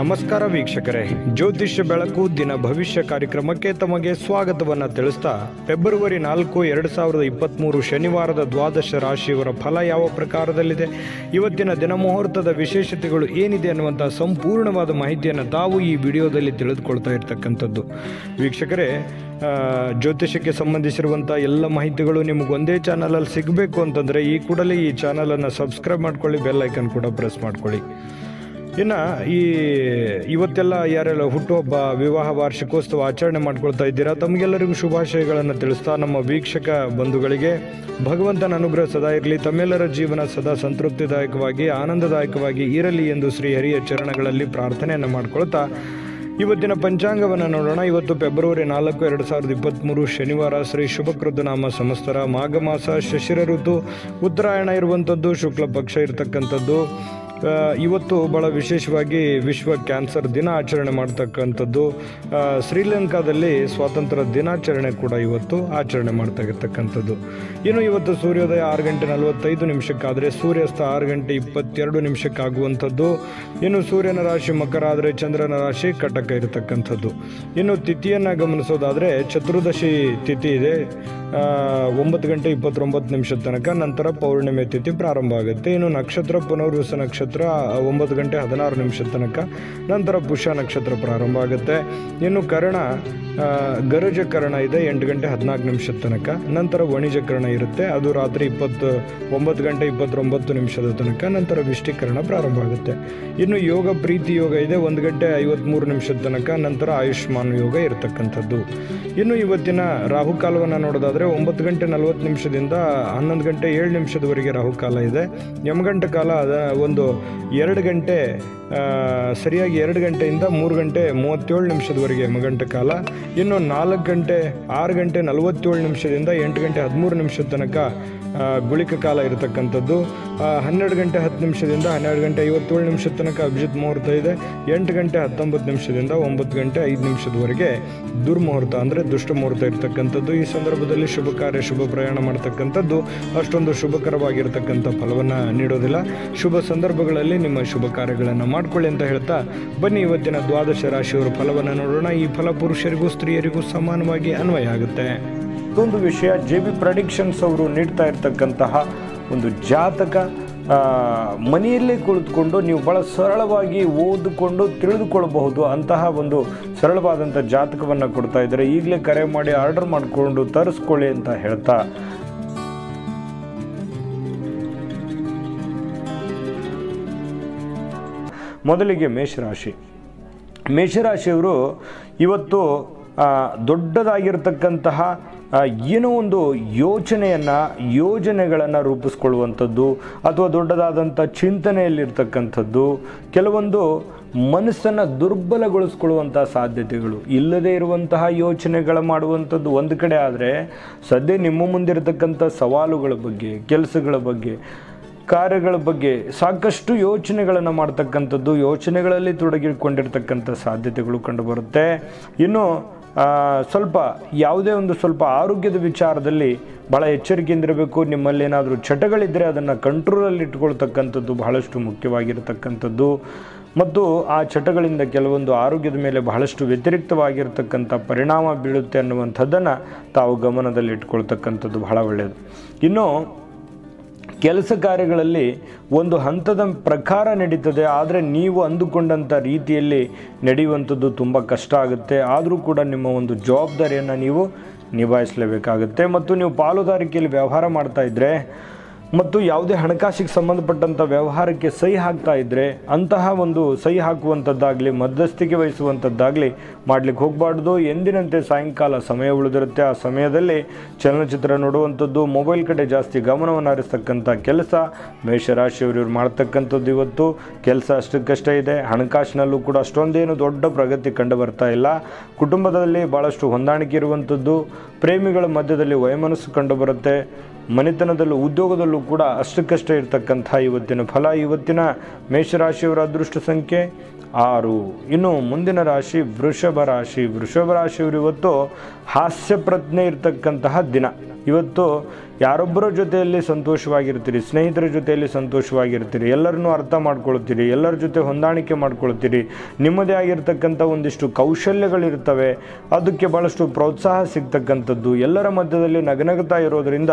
ನಮಸ್ಕಾರ ವೀಕ್ಷಕರೇ. ಜ್ಯೋತಿಷ್ಯ ಬೆಳಕು ದಿನ ಭವಿಷ್ಯ ಕಾರ್ಯಕ್ರಮಕ್ಕೆ ತಮಗೆ ಸ್ವಾಗತವನ್ನು ತಿಳಿಸ್ತಾ ಫೆಬ್ರವರಿ ನಾಲ್ಕು, ಎರಡು ಸಾವಿರದ ಇಪ್ಪತ್ತ್ಮೂರು ಶನಿವಾರದ ದ್ವಾದಶ ರಾಶಿಯವರ ಫಲ ಯಾವ ಪ್ರಕಾರದಲ್ಲಿದೆ? ಇವತ್ತಿನ ದಿನ ಮುಹೂರ್ತದ ವಿಶೇಷತೆಗಳು ಏನಿದೆ ಅನ್ನುವಂಥ ಸಂಪೂರ್ಣವಾದ ಮಾಹಿತಿಯನ್ನು ತಾವು ಈ ವಿಡಿಯೋದಲ್ಲಿ ತಿಳಿದುಕೊಳ್ತಾ ಇರ್ತಕ್ಕಂಥದ್ದು. ವೀಕ್ಷಕರೇ ಜ್ಯೋತಿಷ್ಯಕ್ಕೆ ಸಂಬಂಧಿಸಿರುವಂಥ ಎಲ್ಲ ಮಾಹಿತಿಗಳು ನಿಮಗೆ ಒಂದೇ ಚಾನಲಲ್ಲಿ ಸಿಗಬೇಕು ಅಂತಂದರೆ ಈ ಕೂಡಲೇ ಈ ಚಾನಲನ್ನು ಸಬ್ಸ್ಕ್ರೈಬ್ ಮಾಡ್ಕೊಳ್ಳಿ, ಬೆಲ್ ಐಕನ್ ಕೂಡ ಪ್ರೆಸ್ ಮಾಡ್ಕೊಳ್ಳಿ. ಇನ್ನು ಈ ಇವತ್ತೆಲ್ಲ ಯಾರೆಲ್ಲ ಹುಟ್ಟುಹಬ್ಬ, ವಿವಾಹ, ವಾರ್ಷಿಕೋತ್ಸವ ಆಚರಣೆ ಮಾಡ್ಕೊಳ್ತಾ ಇದ್ದೀರಾ, ತಮಗೆಲ್ಲರಿಗೂ ಶುಭಾಶಯಗಳನ್ನು ತಿಳಿಸ್ತಾ ನಮ್ಮ ವೀಕ್ಷಕ ಬಂಧುಗಳಿಗೆ ಭಗವಂತನ ಅನುಗ್ರಹ ಸದಾ ಇರಲಿ. ತಮ್ಮೆಲ್ಲರ ಜೀವನ ಸದಾ ಸಂತೃಪ್ತಿದಾಯಕವಾಗಿ, ಆನಂದದಾಯಕವಾಗಿ ಇರಲಿ ಎಂದು ಶ್ರೀ ಹರಿಯ ಚರಣಗಳಲ್ಲಿ ಪ್ರಾರ್ಥನೆಯನ್ನು ಮಾಡ್ಕೊಳ್ತಾ ಇವತ್ತಿನ ಪಂಚಾಂಗವನ್ನು ನೋಡೋಣ. ಇವತ್ತು ಫೆಬ್ರವರಿ ನಾಲ್ಕು, ಎರಡು ಸಾವಿರದ ಇಪ್ಪತ್ತ್ಮೂರು ಶನಿವಾರ ಶ್ರೀ ಶುಭಕೃದ್ಧನಾಮ ಸಮಸ್ತರ, ಮಾಘ ಮಾಸ, ಶಶಿರ ಋತು, ಉತ್ತರಾಯಣ ಇರುವಂಥದ್ದು, ಶುಕ್ಲ ಪಕ್ಷ ಇರತಕ್ಕಂಥದ್ದು. ಇವತ್ತು ಭಾಳ ವಿಶೇಷವಾಗಿ ವಿಶ್ವ ಕ್ಯಾನ್ಸರ್ ದಿನ ಆಚರಣೆ ಮಾಡ್ತಕ್ಕಂಥದ್ದು ಶ್ರೀಲಂಕಾದಲ್ಲಿ ಸ್ವಾತಂತ್ರ್ಯ ದಿನಾಚರಣೆ ಕೂಡ ಇವತ್ತು ಆಚರಣೆ ಮಾಡ್ತಾ ಇನ್ನು ಇವತ್ತು ಸೂರ್ಯೋದಯ ಆರು ಗಂಟೆ ನಲವತ್ತೈದು ನಿಮಿಷಕ್ಕಾದರೆ ಸೂರ್ಯಾಸ್ತ ಆರು ಗಂಟೆ ಇಪ್ಪತ್ತೆರಡು ನಿಮಿಷಕ್ಕಾಗುವಂಥದ್ದು. ಇನ್ನು ಸೂರ್ಯನ ರಾಶಿ ಮಕರ ಆದರೆ ಚಂದ್ರನ ರಾಶಿ ಕಟಕ ಇರತಕ್ಕಂಥದ್ದು. ಇನ್ನು ತಿಥಿಯನ್ನು ಗಮನಿಸೋದಾದರೆ ಚತುರ್ದಶಿ ತಿಥಿ ಇದೆ. ಒಂಬತ್ತು ಗಂಟೆ ಇಪ್ಪತ್ತೊಂಬತ್ತು ನಿಮಿಷದ ತನಕ ನಂತರ ಪೌರ್ಣಿಮೆ ತಿಥಿ ಪ್ರಾರಂಭ ಆಗುತ್ತೆ. ಇನ್ನು ನಕ್ಷತ್ರ, ಪುನರ್ವಸ ನಕ್ಷತ್ರ ಒಂಬತ್ತು ಗಂಟೆ ಹದಿನಾರು ನಿಮಿಷದ ತನಕ ನಂತರ ಪುಷ್ಯ ನಕ್ಷತ್ರ ಪ್ರಾರಂಭ ಆಗುತ್ತೆ. ಇನ್ನು ಕರ್ಣ ಗರುಜ ಗರಜ ಕರ್ಣ ಇದೆ, ಎಂಟು ಗಂಟೆ ಹದಿನಾಲ್ಕು ನಿಮಿಷದ ತನಕ. ನಂತರ ವಣಿಜ ಕರ್ಣ ಇರುತ್ತೆ, ಅದು ರಾತ್ರಿ ಇಪ್ಪತ್ತು, ಒಂಬತ್ತು ಗಂಟೆ ಇಪ್ಪತ್ತೊಂಬತ್ತು ನಿಮಿಷದ ತನಕ ನಂತರ ವಿಷ್ಟೀಕರಣ ಪ್ರಾರಂಭ ಆಗುತ್ತೆ. ಇನ್ನು ಯೋಗ, ಪ್ರೀತಿ ಯೋಗ ಇದೆ, ಒಂದು ಗಂಟೆ ಐವತ್ತ್ಮೂರು ನಿಮಿಷದ ತನಕ ನಂತರ ಆಯುಷ್ಮಾನ್ ಯೋಗ ಇರತಕ್ಕಂಥದ್ದು. ಇನ್ನು ಇವತ್ತಿನ ರಾಹುಕಾಲವನ್ನು ನೋಡೋದಾದರೆ ಒಂಬತ್ತು ಗಂಟೆ ನಲವತ್ತು ನಿಮಿಷದಿಂದ ಹನ್ನೊಂದು ಗಂಟೆ ಏಳು ನಿಮಿಷದವರೆಗೆ ರಾಹುಕಾಲ ಇದೆ. ಯಮಗಂಟ ಕಾಲ ಅದ ಒಂದು ಎರಡು ಗಂಟೆ ಸರಿಯಾಗಿ ಎರಡು ಗಂಟೆಯಿಂದ ಮೂರು ಗಂಟೆ ಮೂವತ್ತೇಳು ನಿಮಿಷದವರೆಗೆ ಯಮಗಂಟ ಕಾಲ. ಇನ್ನು ನಾಲ್ಕು ಗಂಟೆ, ಆರು ಗಂಟೆ ನಲವತ್ತೇಳು ನಿಮಿಷದಿಂದ ಎಂಟು ಗಂಟೆ ಹದಿಮೂರು ನಿಮಿಷದ ತನಕ ಗುಳಿಕ ಕಾಲ ಇರತಕ್ಕಂಥದ್ದು. ಹನ್ನೆರಡು ಗಂಟೆ ಹತ್ತು ನಿಮಿಷದಿಂದ ಹನ್ನೆರಡು ಗಂಟೆ ಐವತ್ತೇಳು ನಿಮಿಷದ ತನಕ ಅಭಿಜಿತ್ ಮುಹೂರ್ತ ಇದೆ. ಎಂಟು ಗಂಟೆ ಹತ್ತೊಂಬತ್ತು ನಿಮಿಷದಿಂದ ಒಂಬತ್ತು ಗಂಟೆ ಐದು ನಿಮಿಷದವರೆಗೆ ದುರ್ಮುಹೂರ್ತ ಅಂದರೆ ದುಷ್ಟ ಮುಹೂರ್ತ ಇರತಕ್ಕಂಥದ್ದು. ಈ ಸಂದರ್ಭದಲ್ಲಿ ಶುಭ ಕಾರ್ಯ, ಶುಭ ಪ್ರಯಾಣ ಮಾಡ್ತಕ್ಕಂಥದ್ದು. ಅಷ್ಟೊಂದು ಶುಭಕರವಾಗಿರ್ತಕ್ಕಂಥ ಫಲವನ್ನು ನೀಡೋದಿಲ್ಲ. ಶುಭ ಸಂದರ್ಭಗಳಲ್ಲಿ ನಿಮ್ಮ ಶುಭ ಕಾರ್ಯಗಳನ್ನು ಮಾಡ್ಕೊಳ್ಳಿ ಅಂತ ಹೇಳ್ತಾ ಬನ್ನಿ ಇವತ್ತಿನ ದ್ವಾದಶ ರಾಶಿಯವರ ಫಲವನ್ನು ನೋಡೋಣ. ಈ ಫಲ ಪುರುಷರಿಗೂ, ಸ್ತ್ರೀಯರಿಗೂ ಸಮಾನವಾಗಿ ಅನ್ವಯ ಆಗುತ್ತೆ. ಒಂದು ವಿಷಯ ಜೆ ಬಿ ಪ್ರಡಿಕ್ಷನ್ಸ್ ಅವರು ನೀಡ್ತಾ ಇರ್ತಕ್ಕಂತಹ ಒಂದು ಜಾತಕ. ಮನೆಯಲ್ಲೇ ಕುಳಿತುಕೊಂಡು ನೀವು ಭಾಳ ಸರಳವಾಗಿ ಓದಿಕೊಂಡು ತಿಳಿದುಕೊಳ್ಳಬಹುದು ಅಂತಹ ಒಂದು ಸರಳವಾದಂಥ ಜಾತಕವನ್ನು ಕೊಡ್ತಾ ಇದ್ದಾರೆ. ಈಗಲೇ ಕರೆ ಮಾಡಿ ಆರ್ಡರ್ ಮಾಡಿಕೊಂಡು ತರಿಸ್ಕೊಳ್ಳಿ ಅಂತ ಹೇಳ್ತಾ. ಮೊದಲಿಗೆ ಮೇಷರಾಶಿ. ಮೇಷರಾಶಿಯವರು ಇವತ್ತು ದೊಡ್ಡದಾಗಿರ್ತಕ್ಕಂತಹ ಏನೋ ಒಂದು ಯೋಚನೆಯನ್ನು, ಯೋಜನೆಗಳನ್ನು ರೂಪಿಸ್ಕೊಳ್ಳುವಂಥದ್ದು ಅಥವಾ ದೊಡ್ಡದಾದಂಥ ಚಿಂತನೆಯಲ್ಲಿರ್ತಕ್ಕಂಥದ್ದು, ಕೆಲವೊಂದು ಮನಸ್ಸನ್ನು ದುರ್ಬಲಗೊಳಿಸ್ಕೊಳ್ಳುವಂಥ ಸಾಧ್ಯತೆಗಳು. ಇಲ್ಲದೇ ಇರುವಂತಹ ಯೋಚನೆಗಳು ಮಾಡುವಂಥದ್ದು ಒಂದು ಕಡೆ ಆದರೆ, ಸದ್ಯ ನಿಮ್ಮ ಮುಂದಿರತಕ್ಕಂಥ ಸವಾಲುಗಳ ಬಗ್ಗೆ, ಕೆಲಸಗಳ ಬಗ್ಗೆ, ಕಾರ್ಯಗಳ ಬಗ್ಗೆ ಸಾಕಷ್ಟು ಯೋಚನೆಗಳನ್ನು ಮಾಡ್ತಕ್ಕಂಥದ್ದು ಯೋಚನೆಗಳಲ್ಲಿ ತೊಡಗಿಕೊಂಡಿರ್ತಕ್ಕಂಥ ಸಾಧ್ಯತೆಗಳು ಕಂಡುಬರುತ್ತೆ. ಇನ್ನು ಸ್ವಲ್ಪ ಯಾವುದೇ ಒಂದು ಸ್ವಲ್ಪ ಆರೋಗ್ಯದ ವಿಚಾರದಲ್ಲಿ ಭಾಳ ಎಚ್ಚರಿಕೆಯಿಂದಿರಬೇಕು. ನಿಮ್ಮಲ್ಲಿ ಏನಾದರೂ ಚಟಗಳಿದ್ದರೆ ಅದನ್ನು ಕಂಟ್ರೋಲಲ್ಲಿ ಇಟ್ಕೊಳ್ತಕ್ಕಂಥದ್ದು ಬಹಳಷ್ಟು ಮುಖ್ಯವಾಗಿರತಕ್ಕಂಥದ್ದು. ಮತ್ತು ಆ ಚಟಗಳಿಂದ ಕೆಲವೊಂದು ಆರೋಗ್ಯದ ಮೇಲೆ ಬಹಳಷ್ಟು ವ್ಯತಿರಿಕ್ತವಾಗಿರ್ತಕ್ಕಂಥ ಪರಿಣಾಮ ಬೀಳುತ್ತೆ ಅನ್ನುವಂಥದ್ದನ್ನು ತಾವು ಗಮನದಲ್ಲಿ ಇಟ್ಕೊಳ್ತಕ್ಕಂಥದ್ದು ಬಹಳ ಒಳ್ಳೆಯದು ಇನ್ನು ಕೆಲಸ ಕಾರ್ಯಗಳಲ್ಲಿ ಒಂದು ಹಂತದ ಪ್ರಕಾರ ನಡೀತದೆ, ಆದರೆ ನೀವು ಅಂದುಕೊಂಡಂಥ ರೀತಿಯಲ್ಲಿ ನಡೆಯುವಂಥದ್ದು ತುಂಬ ಕಷ್ಟ ಆಗುತ್ತೆ. ಆದರೂ ಕೂಡ ನಿಮ್ಮ ಒಂದು ಜವಾಬ್ದಾರಿಯನ್ನು ನೀವು ನಿಭಾಯಿಸಲೇಬೇಕಾಗುತ್ತೆ. ಮತ್ತು ನೀವು ಪಾಲುದಾರಿಕೆಯಲ್ಲಿ ವ್ಯವಹಾರ ಮಾಡ್ತಾ ಇದ್ದರೆ ಮತ್ತು ಯಾವುದೇ ಹಣಕಾಸಿಗೆ ಸಂಬಂಧಪಟ್ಟಂಥ ವ್ಯವಹಾರಕ್ಕೆ ಸಹಿ ಹಾಕ್ತಾ ಇದ್ದರೆ ಅಂತಹ ಒಂದು ಸಹಿ ಹಾಕುವಂಥದ್ದಾಗಲಿ, ಮಧ್ಯಸ್ಥಿಕೆ ವಹಿಸುವಂಥದ್ದಾಗಲಿ ಮಾಡಲಿಕ್ಕೆ ಹೋಗಬಾರ್ದು. ಎಂದಿನಂತೆ ಸಾಯಂಕಾಲ ಸಮಯ ಉಳಿದಿರುತ್ತೆ. ಆ ಸಮಯದಲ್ಲಿ ಚಲನಚಿತ್ರ ನೋಡುವಂಥದ್ದು, ಮೊಬೈಲ್ ಕಡೆ ಜಾಸ್ತಿ ಗಮನವನ್ನು ಹರಿಸ್ತಕ್ಕಂಥ ಕೆಲಸ, ಮೇಷರಾಶಿಯವರು ಇವ್ರು ಮಾಡ್ತಕ್ಕಂಥದ್ದು ಇವತ್ತು. ಕೆಲಸ ಅಷ್ಟಕ್ಕಷ್ಟೇ ಇದೆ. ಹಣಕಾಸಿನಲ್ಲೂ ಕೂಡ ಅಷ್ಟೊಂದೇನು ದೊಡ್ಡ ಪ್ರಗತಿ ಕಂಡು ಬರ್ತಾ ಇಲ್ಲ. ಕುಟುಂಬದಲ್ಲಿ ಭಾಳಷ್ಟು ಹೊಂದಾಣಿಕೆ ಇರುವಂಥದ್ದು. ಪ್ರೇಮಿಗಳ ಮಧ್ಯದಲ್ಲಿ ವಯಮನಸ್ಸು ಕಂಡುಬರುತ್ತೆ. ಮನೆತನದಲ್ಲೂ ಉದ್ಯೋಗದಲ್ಲೂ ಕೂಡ ಅಷ್ಟಕ್ಕಷ್ಟೇ ಇರತಕ್ಕಂಥ ಇವತ್ತಿನ ಫಲ. ಇವತ್ತಿನ ಮೇಷರಾಶಿಯವರ ಅದೃಷ್ಟ ಸಂಖ್ಯೆ ಆರು. ಇನ್ನು ಮುಂದಿನ ರಾಶಿ ವೃಷಭ ರಾಶಿ. ವೃಷಭ ರಾಶಿಯವರು ಇವತ್ತು ಹಾಸ್ಯ ಪ್ರಜ್ಞೆ ಇರತಕ್ಕಂತಹ ದಿನ. ಇವತ್ತು ಯಾರೊಬ್ಬರ ಜೊತೆಯಲ್ಲಿ ಸಂತೋಷವಾಗಿರ್ತೀರಿ, ಸ್ನೇಹಿತರ ಜೊತೆಯಲ್ಲಿ ಸಂತೋಷವಾಗಿರ್ತೀರಿ, ಎಲ್ಲರನ್ನೂ ಅರ್ಥ ಮಾಡ್ಕೊಳ್ತೀರಿ, ಎಲ್ಲರ ಜೊತೆ ಹೊಂದಾಣಿಕೆ ಮಾಡ್ಕೊಳ್ತೀರಿ, ನಿಮ್ಮದೇ ಆಗಿರ್ತಕ್ಕಂಥ ಒಂದಿಷ್ಟು ಕೌಶಲ್ಯಗಳಿರ್ತವೆ, ಅದಕ್ಕೆ ಭಾಳಷ್ಟು ಪ್ರೋತ್ಸಾಹ ಸಿಗ್ತಕ್ಕಂಥದ್ದು, ಎಲ್ಲರ ಮಧ್ಯದಲ್ಲಿ ನಗನಗ್ತಾ ಇರೋದರಿಂದ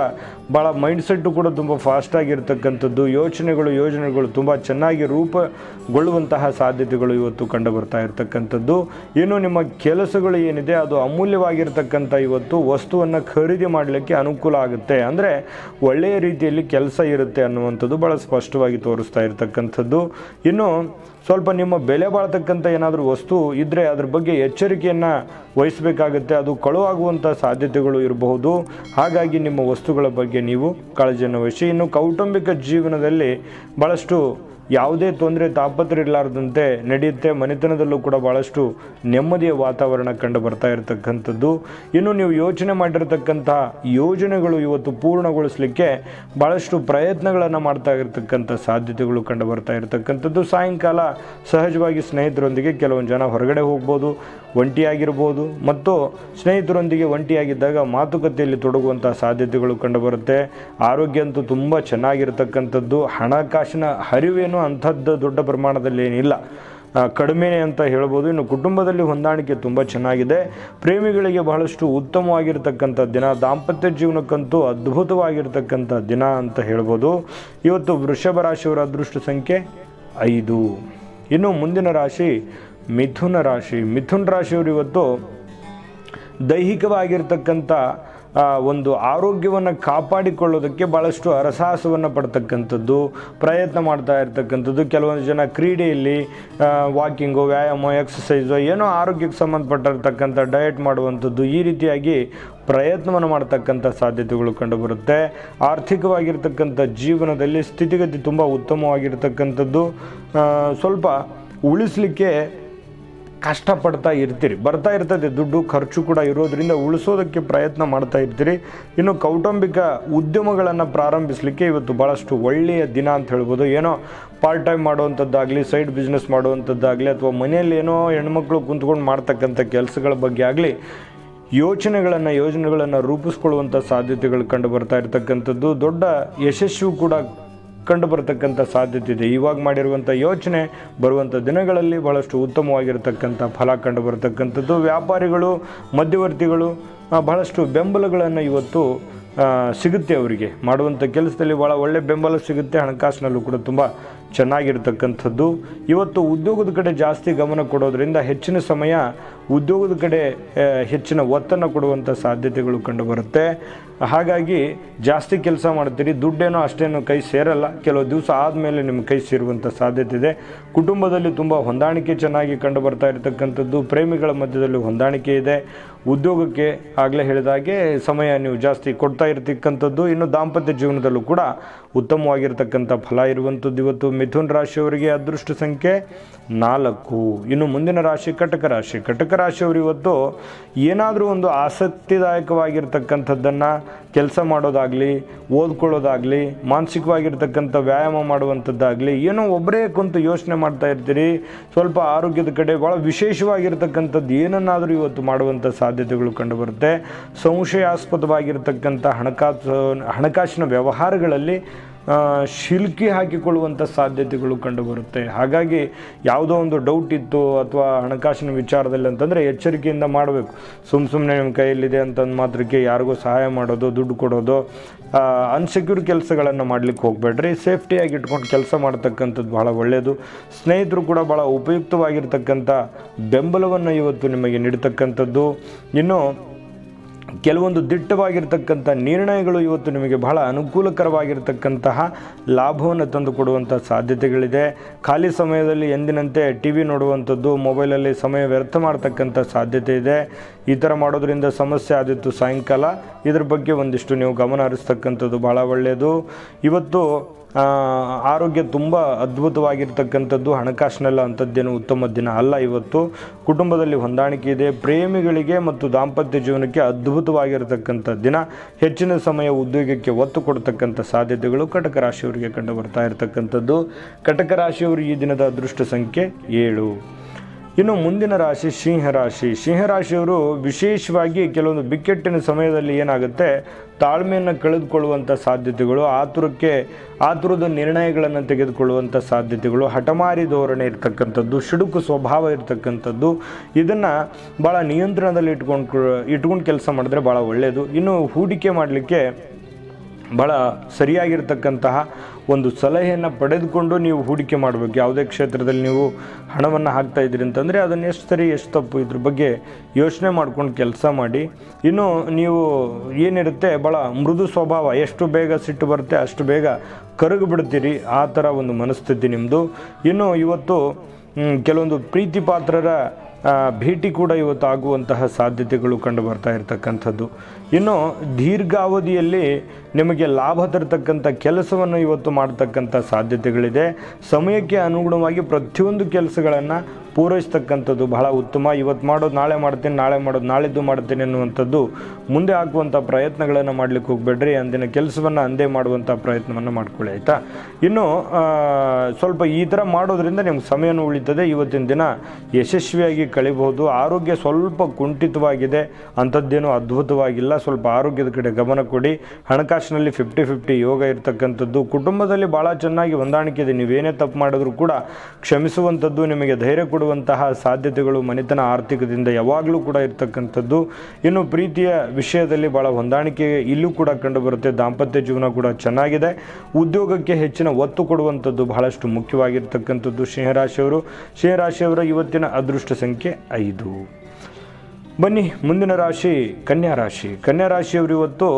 ಭಾಳ ಮೈಂಡ್ಸೆಟ್ಟು ಕೂಡ ತುಂಬ ಫಾಸ್ಟಾಗಿರ್ತಕ್ಕಂಥದ್ದು ಯೋಚನೆಗಳು, ಯೋಜನೆಗಳು ತುಂಬ ಚೆನ್ನಾಗಿ ರೂಪಗೊಳ್ಳುವಂತಹ ಸಾಧ್ಯತೆಗಳು ಇವತ್ತು ಕಂಡು ಬರ್ತಾ ಇರತಕ್ಕಂಥದ್ದು. ಇನ್ನು ನಿಮ್ಮ ಕೆಲಸಗಳು ಏನಿದೆ, ಅದು ಅಮೂಲ್ಯವಾಗಿರ್ತಕ್ಕಂಥ ಇವತ್ತು ವಸ್ತುವನ್ನು ಖರೀದಿ ಮಾಡಲಿಕ್ಕೆ ಅನುಕೂಲ ಆಗುತ್ತೆ. ಅಂದರೆ ಒಳ್ಳೆಯ ರೀತಿಯಲ್ಲಿ ಕೆಲಸ ಇರುತ್ತೆ ಅನ್ನುವಂಥದ್ದು ಭಾಳ ಸ್ಪಷ್ಟವಾಗಿ ತೋರಿಸ್ತಾ ಇರತಕ್ಕಂಥದ್ದು. ಇನ್ನು ಸ್ವಲ್ಪ ನಿಮ್ಮ ಬೆಲೆ ಬಾಳ್ತಕ್ಕಂಥ ಏನಾದರೂ ವಸ್ತು ಇದ್ದರೆ ಅದ್ರ ಬಗ್ಗೆ ಎಚ್ಚರಿಕೆಯನ್ನು ವಹಿಸಬೇಕಾಗುತ್ತೆ. ಅದು ಕಳುವಾಗುವಂಥ ಸಾಧ್ಯತೆಗಳು ಇರಬಹುದು. ಹಾಗಾಗಿ ನಿಮ್ಮ ವಸ್ತುಗಳ ಬಗ್ಗೆ ನೀವು ಕಾಳಜಿಯನ್ನು ವಹಿಸಿ. ಇನ್ನು ಕೌಟುಂಬಿಕ ಜೀವನದಲ್ಲಿ ಭಾಳಷ್ಟು ಯಾವುದೇ ತೊಂದರೆ ತಾಪತ್ರ ಇರಲಾರದಂತೆ ನಡೆಯುತ್ತೆ. ಮನೆತನದಲ್ಲೂ ಕೂಡ ಭಾಳಷ್ಟು ನೆಮ್ಮದಿಯ ವಾತಾವರಣ ಕಂಡು ಬರ್ತಾ ಇರತಕ್ಕಂಥದ್ದು. ಇನ್ನು ನೀವು ಯೋಚನೆ ಮಾಡಿರ್ತಕ್ಕಂಥ ಯೋಜನೆಗಳು ಇವತ್ತು ಪೂರ್ಣಗೊಳಿಸಲಿಕ್ಕೆ ಭಾಳಷ್ಟು ಪ್ರಯತ್ನಗಳನ್ನು ಮಾಡ್ತಾ ಇರತಕ್ಕಂಥ ಸಾಧ್ಯತೆಗಳು ಕಂಡು ಬರ್ತಾ ಇರತಕ್ಕಂಥದ್ದು. ಸಾಯಂಕಾಲ ಸಹಜವಾಗಿ ಸ್ನೇಹಿತರೊಂದಿಗೆ ಕೆಲವೊಂದು ಜನ ಹೊರಗಡೆ ಹೋಗ್ಬೋದು. ಒಂಟಿಯಾಗಿರ್ಬೋದು ಮತ್ತು ಸ್ನೇಹಿತರೊಂದಿಗೆ ಒಂಟಿಯಾಗಿದ್ದಾಗ ಮಾತುಕತೆಯಲ್ಲಿ ತೊಡಗುವಂಥ ಸಾಧ್ಯತೆಗಳು ಕಂಡುಬರುತ್ತೆ. ಆರೋಗ್ಯ ಅಂತೂ ತುಂಬ ಚೆನ್ನಾಗಿರ್ತಕ್ಕಂಥದ್ದು. ಹಣಕಾಸಿನ ಹರಿವೇನು ಅಂಥದ್ದು ದೊಡ್ಡ ಪ್ರಮಾಣದಲ್ಲಿ ಏನಿಲ್ಲ. ಕಡಿಮೆನೇ ಅಂತ ಹೇಳ್ಬೋದು. ಇನ್ನು ಕುಟುಂಬದಲ್ಲಿ ಹೊಂದಾಣಿಕೆ ತುಂಬ ಚೆನ್ನಾಗಿದೆ. ಪ್ರೇಮಿಗಳಿಗೆ ಬಹಳಷ್ಟು ಉತ್ತಮವಾಗಿರ್ತಕ್ಕಂಥ ದಿನ, ದಾಂಪತ್ಯ ಜೀವನಕ್ಕಂತೂ ಅದ್ಭುತವಾಗಿರ್ತಕ್ಕಂಥ ದಿನ ಅಂತ ಹೇಳ್ಬೋದು. ಇವತ್ತು ವೃಷಭ ರಾಶಿಯವರ ಅದೃಷ್ಟ ಸಂಖ್ಯೆ ಐದು. ಇನ್ನು ಮುಂದಿನ ರಾಶಿ ಮಿಥುನ ರಾಶಿ. ಮಿಥುನ್ ರಾಶಿಯವರು ಇವತ್ತು ದೈಹಿಕವಾಗಿರ್ತಕ್ಕಂಥ ಒಂದು ಆರೋಗ್ಯವನ್ನು ಕಾಪಾಡಿಕೊಳ್ಳೋದಕ್ಕೆ ಭಾಳಷ್ಟು ಹರಸಾಹಸವನ್ನು ಪಡ್ತಕ್ಕಂಥದ್ದು, ಪ್ರಯತ್ನ ಮಾಡ್ತಾ ಇರ್ತಕ್ಕಂಥದ್ದು. ಕೆಲವೊಂದು ಜನ ಕ್ರೀಡೆಯಲ್ಲಿ ವಾಕಿಂಗು, ವ್ಯಾಯಾಮ, ಎಕ್ಸಸೈಸು, ಏನೋ ಆರೋಗ್ಯಕ್ಕೆ ಸಂಬಂಧಪಟ್ಟಿರ್ತಕ್ಕಂಥ ಡಯಟ್ ಮಾಡುವಂಥದ್ದು ಈ ರೀತಿಯಾಗಿ ಪ್ರಯತ್ನವನ್ನು ಮಾಡ್ತಕ್ಕಂಥ ಸಾಧ್ಯತೆಗಳು ಕಂಡುಬರುತ್ತೆ. ಆರ್ಥಿಕವಾಗಿರ್ತಕ್ಕಂಥ ಜೀವನದಲ್ಲಿ ಸ್ಥಿತಿಗತಿ ತುಂಬ ಉತ್ತಮವಾಗಿರ್ತಕ್ಕಂಥದ್ದು. ಸ್ವಲ್ಪ ಉಳಿಸಲಿಕ್ಕೆ ಕಷ್ಟಪಡ್ತಾ ಇರ್ತೀರಿ. ಬರ್ತಾ ಇರ್ತದೆ, ದುಡ್ಡು ಖರ್ಚು ಕೂಡ ಇರೋದರಿಂದ ಉಳಿಸೋದಕ್ಕೆ ಪ್ರಯತ್ನ ಮಾಡ್ತಾ ಇರ್ತೀರಿ. ಇನ್ನು ಕೌಟುಂಬಿಕ ಉದ್ಯಮಗಳನ್ನು ಪ್ರಾರಂಭಿಸಲಿಕ್ಕೆ ಇವತ್ತು ಭಾಳಷ್ಟು ಒಳ್ಳೆಯ ದಿನ ಅಂತ ಹೇಳ್ಬೋದು. ಏನೋ ಪಾರ್ಟ್ ಟೈಮ್ ಮಾಡುವಂಥದ್ದಾಗಲಿ ಸೈಡ್ ಬಿಸ್ನೆಸ್ ಮಾಡುವಂಥದ್ದಾಗಲಿ, ಅಥವಾ ಮನೆಯಲ್ಲಿ ಏನೋ ಹೆಣ್ಮಕ್ಳು ಕುಂತ್ಕೊಂಡು ಮಾಡ್ತಕ್ಕಂಥ ಕೆಲಸಗಳ ಬಗ್ಗೆ ಆಗಲಿ, ಯೋಚನೆಗಳನ್ನು, ಯೋಜನೆಗಳನ್ನು ರೂಪಿಸ್ಕೊಳ್ಳುವಂಥ ಸಾಧ್ಯತೆಗಳು ಕಂಡು ಬರ್ತಾ ಇರತಕ್ಕಂಥದ್ದು. ದೊಡ್ಡ ಯಶಸ್ಸು ಕೂಡ ಕಂಡು ಬರತಕ್ಕಂಥ ಸಾಧ್ಯತೆ ಇದೆ. ಇವಾಗ ಮಾಡಿರುವಂಥ ಯೋಚನೆ ಬರುವಂಥ ದಿನಗಳಲ್ಲಿ ಬಹಳಷ್ಟು ಉತ್ತಮವಾಗಿರತಕ್ಕಂಥ ಫಲ ಕಂಡು ಬರತಕ್ಕಂಥದ್ದು ವ್ಯಾಪಾರಿಗಳು, ಮಧ್ಯವರ್ತಿಗಳು ಬಹಳಷ್ಟು ಬೆಂಬಲಗಳನ್ನು ಇವತ್ತು ಸಿಗುತ್ತೆ ಅವರಿಗೆ. ಮಾಡುವಂಥ ಕೆಲಸದಲ್ಲಿ ಭಾಳ ಒಳ್ಳೆ ಬೆಂಬಲ ಸಿಗುತ್ತೆ. ಹಣಕಾಸಿನಲ್ಲೂ ಕೂಡ ತುಂಬ ಚೆನ್ನಾಗಿರ್ತಕ್ಕಂಥದ್ದು. ಇವತ್ತು ಉದ್ಯೋಗದ ಕಡೆ ಜಾಸ್ತಿ ಗಮನ ಕೊಡೋದ್ರಿಂದ ಹೆಚ್ಚಿನ ಸಮಯ ಉದ್ಯೋಗದ ಕಡೆ ಹೆಚ್ಚಿನ ಒತ್ತನ್ನು ಕೊಡುವಂಥ ಸಾಧ್ಯತೆಗಳು ಕಂಡುಬರುತ್ತೆ. ಹಾಗಾಗಿ ಜಾಸ್ತಿ ಕೆಲಸ ಮಾಡ್ತೀರಿ, ದುಡ್ಡೇನೋ ಅಷ್ಟೇನೋ ಕೈ ಸೇರಲ್ಲ. ಕೆಲವು ದಿವಸ ಆದಮೇಲೆ ನಿಮ್ಮ ಕೈ ಸೇರುವಂಥ ಸಾಧ್ಯತೆ ಇದೆ. ಕುಟುಂಬದಲ್ಲಿ ತುಂಬ ಹೊಂದಾಣಿಕೆ ಚೆನ್ನಾಗಿ ಕಂಡು ಬರ್ತಾ ಇರತಕ್ಕಂಥದ್ದು. ಪ್ರೇಮಿಗಳ ಮಧ್ಯದಲ್ಲಿ ಹೊಂದಾಣಿಕೆ ಇದೆ. ಉದ್ಯೋಗಕ್ಕೆ ಆಗಲೇ ಹೇಳಿದ ಹಾಗೆ ಸಮಯ ನೀವು ಜಾಸ್ತಿ ಕೊಡ್ತಾ ಇರತಕ್ಕಂಥದ್ದು ಇನ್ನು ದಾಂಪತ್ಯ ಜೀವನದಲ್ಲೂ ಕೂಡ ಉತ್ತಮವಾಗಿರ್ತಕ್ಕಂಥ ಫಲ ಇರುವಂಥದ್ದು ಇವತ್ತು ಮಿಥುನ್ ರಾಶಿಯವರಿಗೆ ಅದೃಷ್ಟ ಸಂಖ್ಯೆ ನಾಲ್ಕು. ಇನ್ನು ಮುಂದಿನ ರಾಶಿ ಕಟಕ ರಾಶಿ. ಕಟಕ ರಾಶಿಯವರು ಇವತ್ತು ಏನಾದರೂ ಒಂದು ಆಸಕ್ತಿದಾಯಕವಾಗಿರ್ತಕ್ಕಂಥದ್ದನ್ನು ಕೆಲಸ ಮಾಡೋದಾಗಲಿ, ಓದ್ಕೊಳ್ಳೋದಾಗಲಿ, ಮಾನಸಿಕವಾಗಿರ್ತಕ್ಕಂಥ ವ್ಯಾಯಾಮ ಮಾಡುವಂಥದ್ದಾಗಲಿ, ಏನೋ ಒಬ್ಬರೇ ಕುಂತು ಯೋಚನೆ ಮಾಡ್ತಾ ಇರ್ತೀರಿ. ಸ್ವಲ್ಪ ಆರೋಗ್ಯದ ಕಡೆ ಭಾಳ ವಿಶೇಷವಾಗಿರ್ತಕ್ಕಂಥದ್ದು ಏನನ್ನಾದರೂ ಇವತ್ತು ಮಾಡುವಂಥ ಸಾಧ್ಯತೆಗಳು ಕಂಡುಬರುತ್ತೆ. ಸಂಶಯಾಸ್ಪದವಾಗಿರತಕ್ಕಂಥ ಹಣಕಾಸು ಹಣಕಾಸಿನ ವ್ಯವಹಾರಗಳಲ್ಲಿ ಶಿಲ್ಕಿ ಹಾಕಿಕೊಳ್ಳುವಂಥ ಸಾಧ್ಯತೆಗಳು ಕಂಡುಬರುತ್ತೆ. ಹಾಗಾಗಿ ಯಾವುದೋ ಒಂದು ಡೌಟ್ ಇತ್ತು ಅಥವಾ ಹಣಕಾಸಿನ ವಿಚಾರದಲ್ಲಿ ಅಂತಂದರೆ ಎಚ್ಚರಿಕೆಯಿಂದ ಮಾಡಬೇಕು. ಸುಮ್ಮ ಸುಮ್ಮನೆ ನಿಮ್ಮ ಕೈಯಲ್ಲಿದೆ ಅಂತಂದು ಮಾತ್ರಕ್ಕೆ ಯಾರಿಗೂ ಸಹಾಯ ಮಾಡೋದು, ದುಡ್ಡು ಕೊಡೋದು ಅನ್ಸೆಕ್ಯೂರ್ ಕೆಲಸಗಳನ್ನು ಮಾಡಲಿಕ್ಕೆ ಹೋಗಬೇಡ್ರಿ. ಸೇಫ್ಟಿಯಾಗಿ ಇಟ್ಕೊಂಡು ಕೆಲಸ ಮಾಡ್ತಕ್ಕಂಥದ್ದು ಭಾಳ ಒಳ್ಳೆಯದು ಸ್ನೇಹಿತರು ಕೂಡ ಭಾಳ ಉಪಯುಕ್ತವಾಗಿರ್ತಕ್ಕಂಥ ಬೆಂಬಲವನ್ನು ಇವತ್ತು ನಿಮಗೆ ನೀಡ್ತಕ್ಕಂಥದ್ದು. ಇನ್ನು ಕೆಲವೊಂದು ದಿಟ್ಟವಾಗಿರ್ತಕ್ಕಂಥ ನಿರ್ಣಯಗಳು ಇವತ್ತು ನಿಮಗೆ ಬಹಳ ಅನುಕೂಲಕರವಾಗಿರ್ತಕ್ಕಂತಹ ಲಾಭವನ್ನು ತಂದು ಕೊಡುವಂಥ ಸಾಧ್ಯತೆಗಳಿದೆ. ಖಾಲಿ ಸಮಯದಲ್ಲಿ ಎಂದಿನಂತೆ ಟಿ ವಿ ನೋಡುವಂಥದ್ದು, ಮೊಬೈಲಲ್ಲಿ ಸಮಯ ವ್ಯರ್ಥ ಮಾಡ್ತಕ್ಕಂಥ ಸಾಧ್ಯತೆ ಇದೆ. ಈ ಥರ ಮಾಡೋದರಿಂದ ಸಮಸ್ಯೆ ಆದಿತ್ತು ಸಾಯಂಕಾಲ. ಇದ್ರ ಬಗ್ಗೆ ಒಂದಿಷ್ಟು ನೀವು ಗಮನ ಹರಿಸ್ತಕ್ಕಂಥದ್ದು ಭಾಳ ಒಳ್ಳೆಯದು. ಇವತ್ತು ಆರೋಗ್ಯ ತುಂಬ ಅದ್ಭುತವಾಗಿರ್ತಕ್ಕಂಥದ್ದು, ಹಣಕಾಸಿನಲ್ಲ ಅಂಥದ್ದೇನು ಉತ್ತಮ ದಿನ ಅಲ್ಲ ಇವತ್ತು. ಕುಟುಂಬದಲ್ಲಿ ಹೊಂದಾಣಿಕೆ ಇದೆ, ಪ್ರೇಮಿಗಳಿಗೆ ಮತ್ತು ದಾಂಪತ್ಯ ಜೀವನಕ್ಕೆ ಅದ್ಭುತವಾಗಿರತಕ್ಕಂಥ ದಿನ. ಹೆಚ್ಚಿನ ಸಮಯ ಉದ್ಯೋಗಕ್ಕೆ ಒತ್ತು ಕೊಡ್ತಕ್ಕಂಥ ಸಾಧ್ಯತೆಗಳು ಕಟಕ ರಾಶಿಯವರಿಗೆ ಕಂಡು ಬರ್ತಾ ಇರತಕ್ಕಂಥದ್ದು. ಕಟಕ ರಾಶಿಯವರು ಈ ದಿನದ ಅದೃಷ್ಟ ಸಂಖ್ಯೆ ಏಳು. ಇನ್ನು ಮುಂದಿನ ರಾಶಿ ಸಿಂಹರಾಶಿ. ಸಿಂಹರಾಶಿಯವರು ವಿಶೇಷವಾಗಿ ಕೆಲವೊಂದು ಬಿಕ್ಕಟ್ಟಿನ ಸಮಯದಲ್ಲಿ ಏನಾಗುತ್ತೆ? ತಾಳ್ಮೆಯನ್ನು ಕಳೆದುಕೊಳ್ಳುವಂಥ ಸಾಧ್ಯತೆಗಳು, ಆತುರಕ್ಕೆ, ಆತುರದ ನಿರ್ಣಯಗಳನ್ನು ತೆಗೆದುಕೊಳ್ಳುವಂಥ ಸಾಧ್ಯತೆಗಳು, ಹಠಮಾರಿ ಧೋರಣೆ ಇರ್ತಕ್ಕಂಥದ್ದು, ಸಿಡುಕು ಸ್ವಭಾವ ಇರ್ತಕ್ಕಂಥದ್ದು, ಇದನ್ನು ಭಾಳ ನಿಯಂತ್ರಣದಲ್ಲಿ ಇಟ್ಕೊಂಡು ಇಟ್ಕೊಂಡು ಕೆಲಸ ಮಾಡಿದ್ರೆ ಭಾಳ ಒಳ್ಳೆಯದು ಇನ್ನು ಹೂಡಿಕೆ ಮಾಡಲಿಕ್ಕೆ ಭಾಳ ಸರಿಯಾಗಿರ್ತಕ್ಕಂತಹ ಒಂದು ಸಲಹೆಯನ್ನು ಪಡೆದುಕೊಂಡು ನೀವು ಹೂಡಿಕೆ ಮಾಡಬೇಕು. ಯಾವುದೇ ಕ್ಷೇತ್ರದಲ್ಲಿ ನೀವು ಹಣವನ್ನು ಹಾಕ್ತಾ ಇದ್ದೀರಿ ಅಂತಂದರೆ ಅದನ್ನು ಎಷ್ಟು ಸರಿ, ಎಷ್ಟು ತಪ್ಪು ಇದ್ರ ಬಗ್ಗೆ ಯೋಚನೆ ಮಾಡ್ಕೊಂಡು ಕೆಲಸ ಮಾಡಿ. ಇನ್ನು ನೀವು ಏನಿರುತ್ತೆ ಭಾಳ ಮೃದು ಸ್ವಭಾವ. ಎಷ್ಟು ಬೇಗ ಸಿಟ್ಟು ಬರುತ್ತೆ, ಅಷ್ಟು ಬೇಗ ಕರಗಿಬಿಡ್ತೀರಿ. ಆ ಥರ ಒಂದು ಮನಸ್ಥಿತಿ ನಿಮ್ಮದು ಇನ್ನು ಇವತ್ತು ಕೆಲವೊಂದು ಪ್ರೀತಿ ಪಾತ್ರರ ಭೇಟಿ ಕೂಡ ಇವತ್ತು ಆಗುವಂತಹ ಸಾಧ್ಯತೆಗಳು ಕಂಡು ಬರ್ತಾ ಇರತಕ್ಕಂಥದ್ದು. ಇನ್ನು ದೀರ್ಘಾವಧಿಯಲ್ಲಿ ನಿಮಗೆ ಲಾಭ ತರತಕ್ಕಂಥ ಕೆಲಸವನ್ನು ಇವತ್ತು ಮಾಡತಕ್ಕಂಥ ಸಾಧ್ಯತೆಗಳಿದೆ. ಸಮಯಕ್ಕೆ ಅನುಗುಣವಾಗಿ ಪ್ರತಿಯೊಂದು ಕೆಲಸಗಳನ್ನು ಪೂರೈಸ್ತಕ್ಕಂಥದ್ದು ಬಹಳ ಉತ್ತಮ. ಇವತ್ತು ಮಾಡೋದು ನಾಳೆ ಮಾಡ್ತೀನಿ, ನಾಳೆ ಮಾಡೋದು ನಾಳಿದ್ದು ಮಾಡ್ತೀನಿ ಅನ್ನುವಂಥದ್ದು ಮುಂದೆ ಹಾಕುವಂಥ ಪ್ರಯತ್ನಗಳನ್ನು ಮಾಡಲಿಕ್ಕೆ ಹೋಗಬೇಡ್ರಿ, ಅಂದಿನ ಕೆಲಸವನ್ನು ಅಂದೇ ಮಾಡುವಂಥ ಪ್ರಯತ್ನವನ್ನು ಮಾಡ್ಕೊಳ್ಳಿ, ಆಯಿತಾ? ಇನ್ನು ಸ್ವಲ್ಪ ಈ ಥರ ಮಾಡೋದ್ರಿಂದ ನಿಮ್ಗೆ ಸಮಯನೂ ಉಳಿತದೆ, ಇವತ್ತಿನ ದಿನ ಯಶಸ್ವಿಯಾಗಿ ಕಳಿಬಹುದು, ಆರೋಗ್ಯ ಸ್ವಲ್ಪ ಕುಂಠಿತವಾಗಿದೆ, ಅಂಥದ್ದೇನೂ ಅದ್ಭುತವಾಗಿಲ್ಲ, ಸ್ವಲ್ಪ ಆರೋಗ್ಯದ ಕಡೆ ಗಮನ ಕೊಡಿ, ಹಣಕಾಸಿನಲ್ಲಿ ಫಿಫ್ಟಿ ಫಿಫ್ಟಿ ಯೋಗ ಇರತಕ್ಕಂಥದ್ದು, ಕುಟುಂಬದಲ್ಲಿ ಭಾಳ ಚೆನ್ನಾಗಿ ಹೊಂದಾಣಿಕೆ ಇದೆ ನೀವೇನೇ ತಪ್ಪು ಮಾಡಿದ್ರೂ ಕೂಡ ಕ್ಷಮಿಸುವಂಥದ್ದು ನಿಮಗೆ ಧೈರ್ಯ ಕೊಡುವಂತಹ ಸಾಧ್ಯತೆಗಳು ಮನೆತನ ಆರ್ಥಿಕದಿಂದ ಯಾವಾಗಲೂ ಕೂಡ ಇರತಕ್ಕಂಥದ್ದು. ಇನ್ನು ಪ್ರೀತಿಯ ವಿಷಯದಲ್ಲಿ ಭಾಳ ಹೊಂದಾಣಿಕೆ ಇಲ್ಲೂ ಕೂಡ ಕಂಡುಬರುತ್ತೆ. ದಾಂಪತ್ಯ ಜೀವನ ಕೂಡ ಚೆನ್ನಾಗಿದೆ. ಉದ್ಯೋಗಕ್ಕೆ ಹೆಚ್ಚಿನ ಒತ್ತು ಕೊಡುವಂಥದ್ದು ಬಹಳಷ್ಟು ಮುಖ್ಯವಾಗಿರ್ತಕ್ಕಂಥದ್ದು. ಸಿಂಹರಾಶಿಯವರು, ಸಿಂಹರಾಶಿಯವರ ಇವತ್ತಿನ ಅದೃಷ್ಟ ಸಂಖ್ಯೆ ಐದು. ಬನ್ನಿ, ಮುಂದಿನ ರಾಶಿ, ಕನ್ಯಾ ರಾಶಿ. ಕನ್ಯಾ ರಾಶಿಯವರು ಇವತ್ತು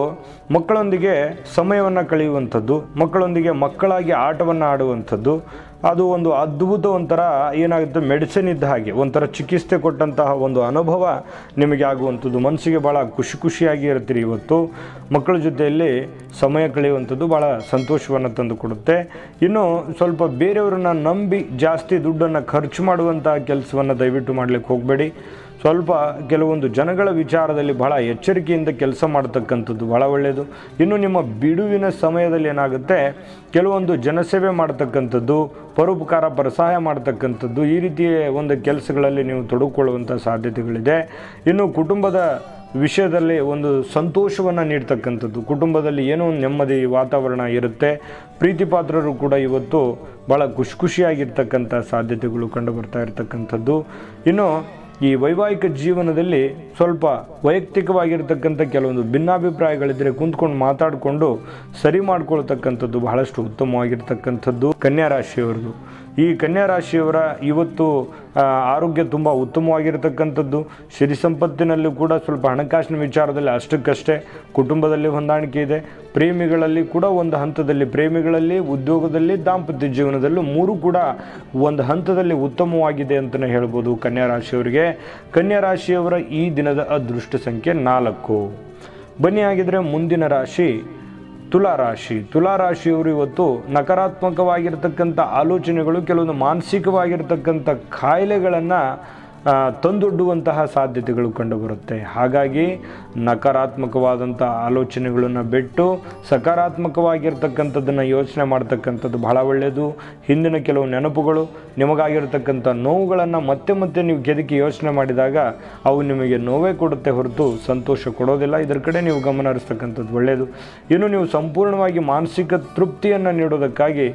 ಮಕ್ಕಳೊಂದಿಗೆ ಸಮಯವನ್ನು ಕಳೆಯುವಂಥದ್ದು, ಮಕ್ಕಳೊಂದಿಗೆ ಮಕ್ಕಳಾಗಿ ಆಟವನ್ನು ಆಡುವಂಥದ್ದು, ಅದು ಒಂದು ಅದ್ಭುತ ಒಂಥರ ಏನಾಗುತ್ತೆ, ಮೆಡಿಸಿನ್ ಇದ್ದ ಹಾಗೆ, ಒಂಥರ ಚಿಕಿತ್ಸೆ ಕೊಟ್ಟಂತಹ ಒಂದು ಅನುಭವ ನಿಮಗೆ ಆಗುವಂಥದ್ದು. ಮನಸ್ಸಿಗೆ ಭಾಳ ಖುಷಿ ಖುಷಿಯಾಗಿ ಇರ್ತೀರಿ ಇವತ್ತು. ಮಕ್ಕಳ ಜೊತೆಯಲ್ಲಿ ಸಮಯ ಕಳೆಯುವಂಥದ್ದು ಭಾಳ ಸಂತೋಷವನ್ನು ತಂದು ಕೊಡುತ್ತೆ ಇನ್ನು ಸ್ವಲ್ಪ ಬೇರೆಯವ್ರನ್ನ ನಂಬಿ ಜಾಸ್ತಿ ದುಡ್ಡನ್ನು ಖರ್ಚು ಮಾಡುವಂತಹ ಕೆಲಸವನ್ನು ದಯವಿಟ್ಟು ಮಾಡಲಿಕ್ಕೆ ಹೋಗಬೇಡಿ. ಸ್ವಲ್ಪ ಕೆಲವೊಂದು ಜನಗಳ ವಿಚಾರದಲ್ಲಿ ಬಹಳ ಎಚ್ಚರಿಕೆಯಿಂದ ಕೆಲಸ ಮಾಡ್ತಕ್ಕಂಥದ್ದು ಭಾಳ ಒಳ್ಳೆಯದು. ಇನ್ನು ನಿಮ್ಮ ಬಿಡುವಿನ ಸಮಯದಲ್ಲಿ ಏನಾಗುತ್ತೆ? ಕೆಲವೊಂದು ಜನಸೇವೆ ಮಾಡತಕ್ಕಂಥದ್ದು, ಪರೋಪಕಾರ, ಪರಸಹಾಯ ಮಾಡ್ತಕ್ಕಂಥದ್ದು ಈ ರೀತಿಯ ಒಂದು ಕೆಲಸಗಳಲ್ಲಿ ನೀವು ತೊಡಗಿಕೊಳ್ಳುವಂಥ ಸಾಧ್ಯತೆಗಳಿದೆ. ಇನ್ನು ಕುಟುಂಬದ ವಿಷಯದಲ್ಲಿ ಒಂದು ಸಂತೋಷವನ್ನು ನೀಡ್ತಕ್ಕಂಥದ್ದು. ಕುಟುಂಬದಲ್ಲಿ ಏನೋ ಒಂದು ನೆಮ್ಮದಿ ವಾತಾವರಣ ಇರುತ್ತೆ. ಪ್ರೀತಿ ಪಾತ್ರರು ಕೂಡ ಇವತ್ತು ಭಾಳ ಖುಷಿ ಖುಷಿಯಾಗಿರ್ತಕ್ಕಂಥ ಸಾಧ್ಯತೆಗಳು ಕಂಡು ಬರ್ತಾ ಇರತಕ್ಕಂಥದ್ದು. ಇನ್ನು ಈ ವೈವಾಹಿಕ ಜೀವನದಲ್ಲಿ ಸ್ವಲ್ಪ ವೈಯಕ್ತಿಕವಾಗಿರ್ತಕ್ಕಂಥ ಕೆಲವೊಂದು ಭಿನ್ನಾಭಿಪ್ರಾಯಗಳಿದ್ದರೆ ಕುಂತ್ಕೊಂಡು ಮಾತಾಡಿಕೊಂಡು ಸರಿ ಮಾಡ್ಕೊಳ್ತಕ್ಕಂಥದ್ದು ಬಹಳಷ್ಟು ಉತ್ತಮವಾಗಿರ್ತಕ್ಕಂಥದ್ದು ಕನ್ಯಾ ರಾಶಿಯವರದು. ಈ ಕನ್ಯಾ ರಾಶಿಯವರ ಇವತ್ತು ಆರೋಗ್ಯ ತುಂಬ ಉತ್ತಮವಾಗಿರತಕ್ಕಂಥದ್ದು. ಸಿರಿ ಸಂಪತ್ತಿನಲ್ಲೂ ಕೂಡ ಸ್ವಲ್ಪ ಹಣಕಾಸಿನ ವಿಚಾರದಲ್ಲಿ ಅಷ್ಟಕ್ಕಷ್ಟೇ ಕುಟುಂಬದಲ್ಲಿ ಹೊಂದಾಣಿಕೆ ಇದೆ. ಪ್ರೇಮಿಗಳಲ್ಲಿ ಕೂಡ ಒಂದು ಹಂತದಲ್ಲಿ, ಪ್ರೇಮಿಗಳಲ್ಲಿ ಉದ್ಯೋಗದಲ್ಲಿ ದಾಂಪತ್ಯ ಜೀವನದಲ್ಲೂ ಮೂರು ಕೂಡ ಒಂದು ಹಂತದಲ್ಲಿ ಉತ್ತಮವಾಗಿದೆ ಅಂತಲೇ ಹೇಳ್ಬೋದು ಕನ್ಯಾ ರಾಶಿಯವರಿಗೆ ಕನ್ಯಾ ರಾಶಿಯವರ ಈ ದಿನದ ಅದೃಷ್ಟ ಸಂಖ್ಯೆ ನಾಲ್ಕು. ಬನ್ನಿ ಆಗಿದ್ರೆ ಮುಂದಿನ ರಾಶಿ ತುಲಾ ರಾಶಿ. ತುಲಾ ರಾಶಿಯವರು ಇವತ್ತು ನಕಾರಾತ್ಮಕವಾಗಿರ್ತಕ್ಕಂಥ ಆಲೋಚನೆಗಳು ಕೆಲವೊಂದು ಮಾನಸಿಕವಾಗಿರ್ತಕ್ಕಂಥ ಕಾಯಿಲೆಗಳನ್ನು ತಂದೊಡ್ಡುವಂತಹ ಸಾಧ್ಯತೆಗಳು ಕಂಡುಬರುತ್ತೆ. ಹಾಗಾಗಿ ನಕಾರಾತ್ಮಕವಾದಂಥ ಆಲೋಚನೆಗಳನ್ನು ಬಿಟ್ಟು ಸಕಾರಾತ್ಮಕವಾಗಿರ್ತಕ್ಕಂಥದ್ದನ್ನು ಯೋಚನೆ ಮಾಡ್ತಕ್ಕಂಥದ್ದು ಬಹಳ ಒಳ್ಳೆಯದು. ಹಿಂದಿನ ಕೆಲವು ನೆನಪುಗಳು ನಿಮಗಾಗಿರ್ತಕ್ಕಂಥ ನೋವುಗಳನ್ನು ಮತ್ತೆ ಮತ್ತೆ ನೀವು ಕೆದಕಿ ಯೋಚನೆ ಮಾಡಿದಾಗ ಅವು ನಿಮಗೆ ನೋವೇ ಕೊಡುತ್ತೆ ಹೊರತು ಸಂತೋಷ ಕೊಡೋದಿಲ್ಲ. ಇದರ ಕಡೆ ನೀವು ಗಮನ ಹರಿಸ್ತಕ್ಕಂಥದ್ದು ಒಳ್ಳೆಯದು. ಇನ್ನು ನೀವು ಸಂಪೂರ್ಣವಾಗಿ ಮಾನಸಿಕ ತೃಪ್ತಿಯನ್ನು ನೀಡೋದಕ್ಕಾಗಿ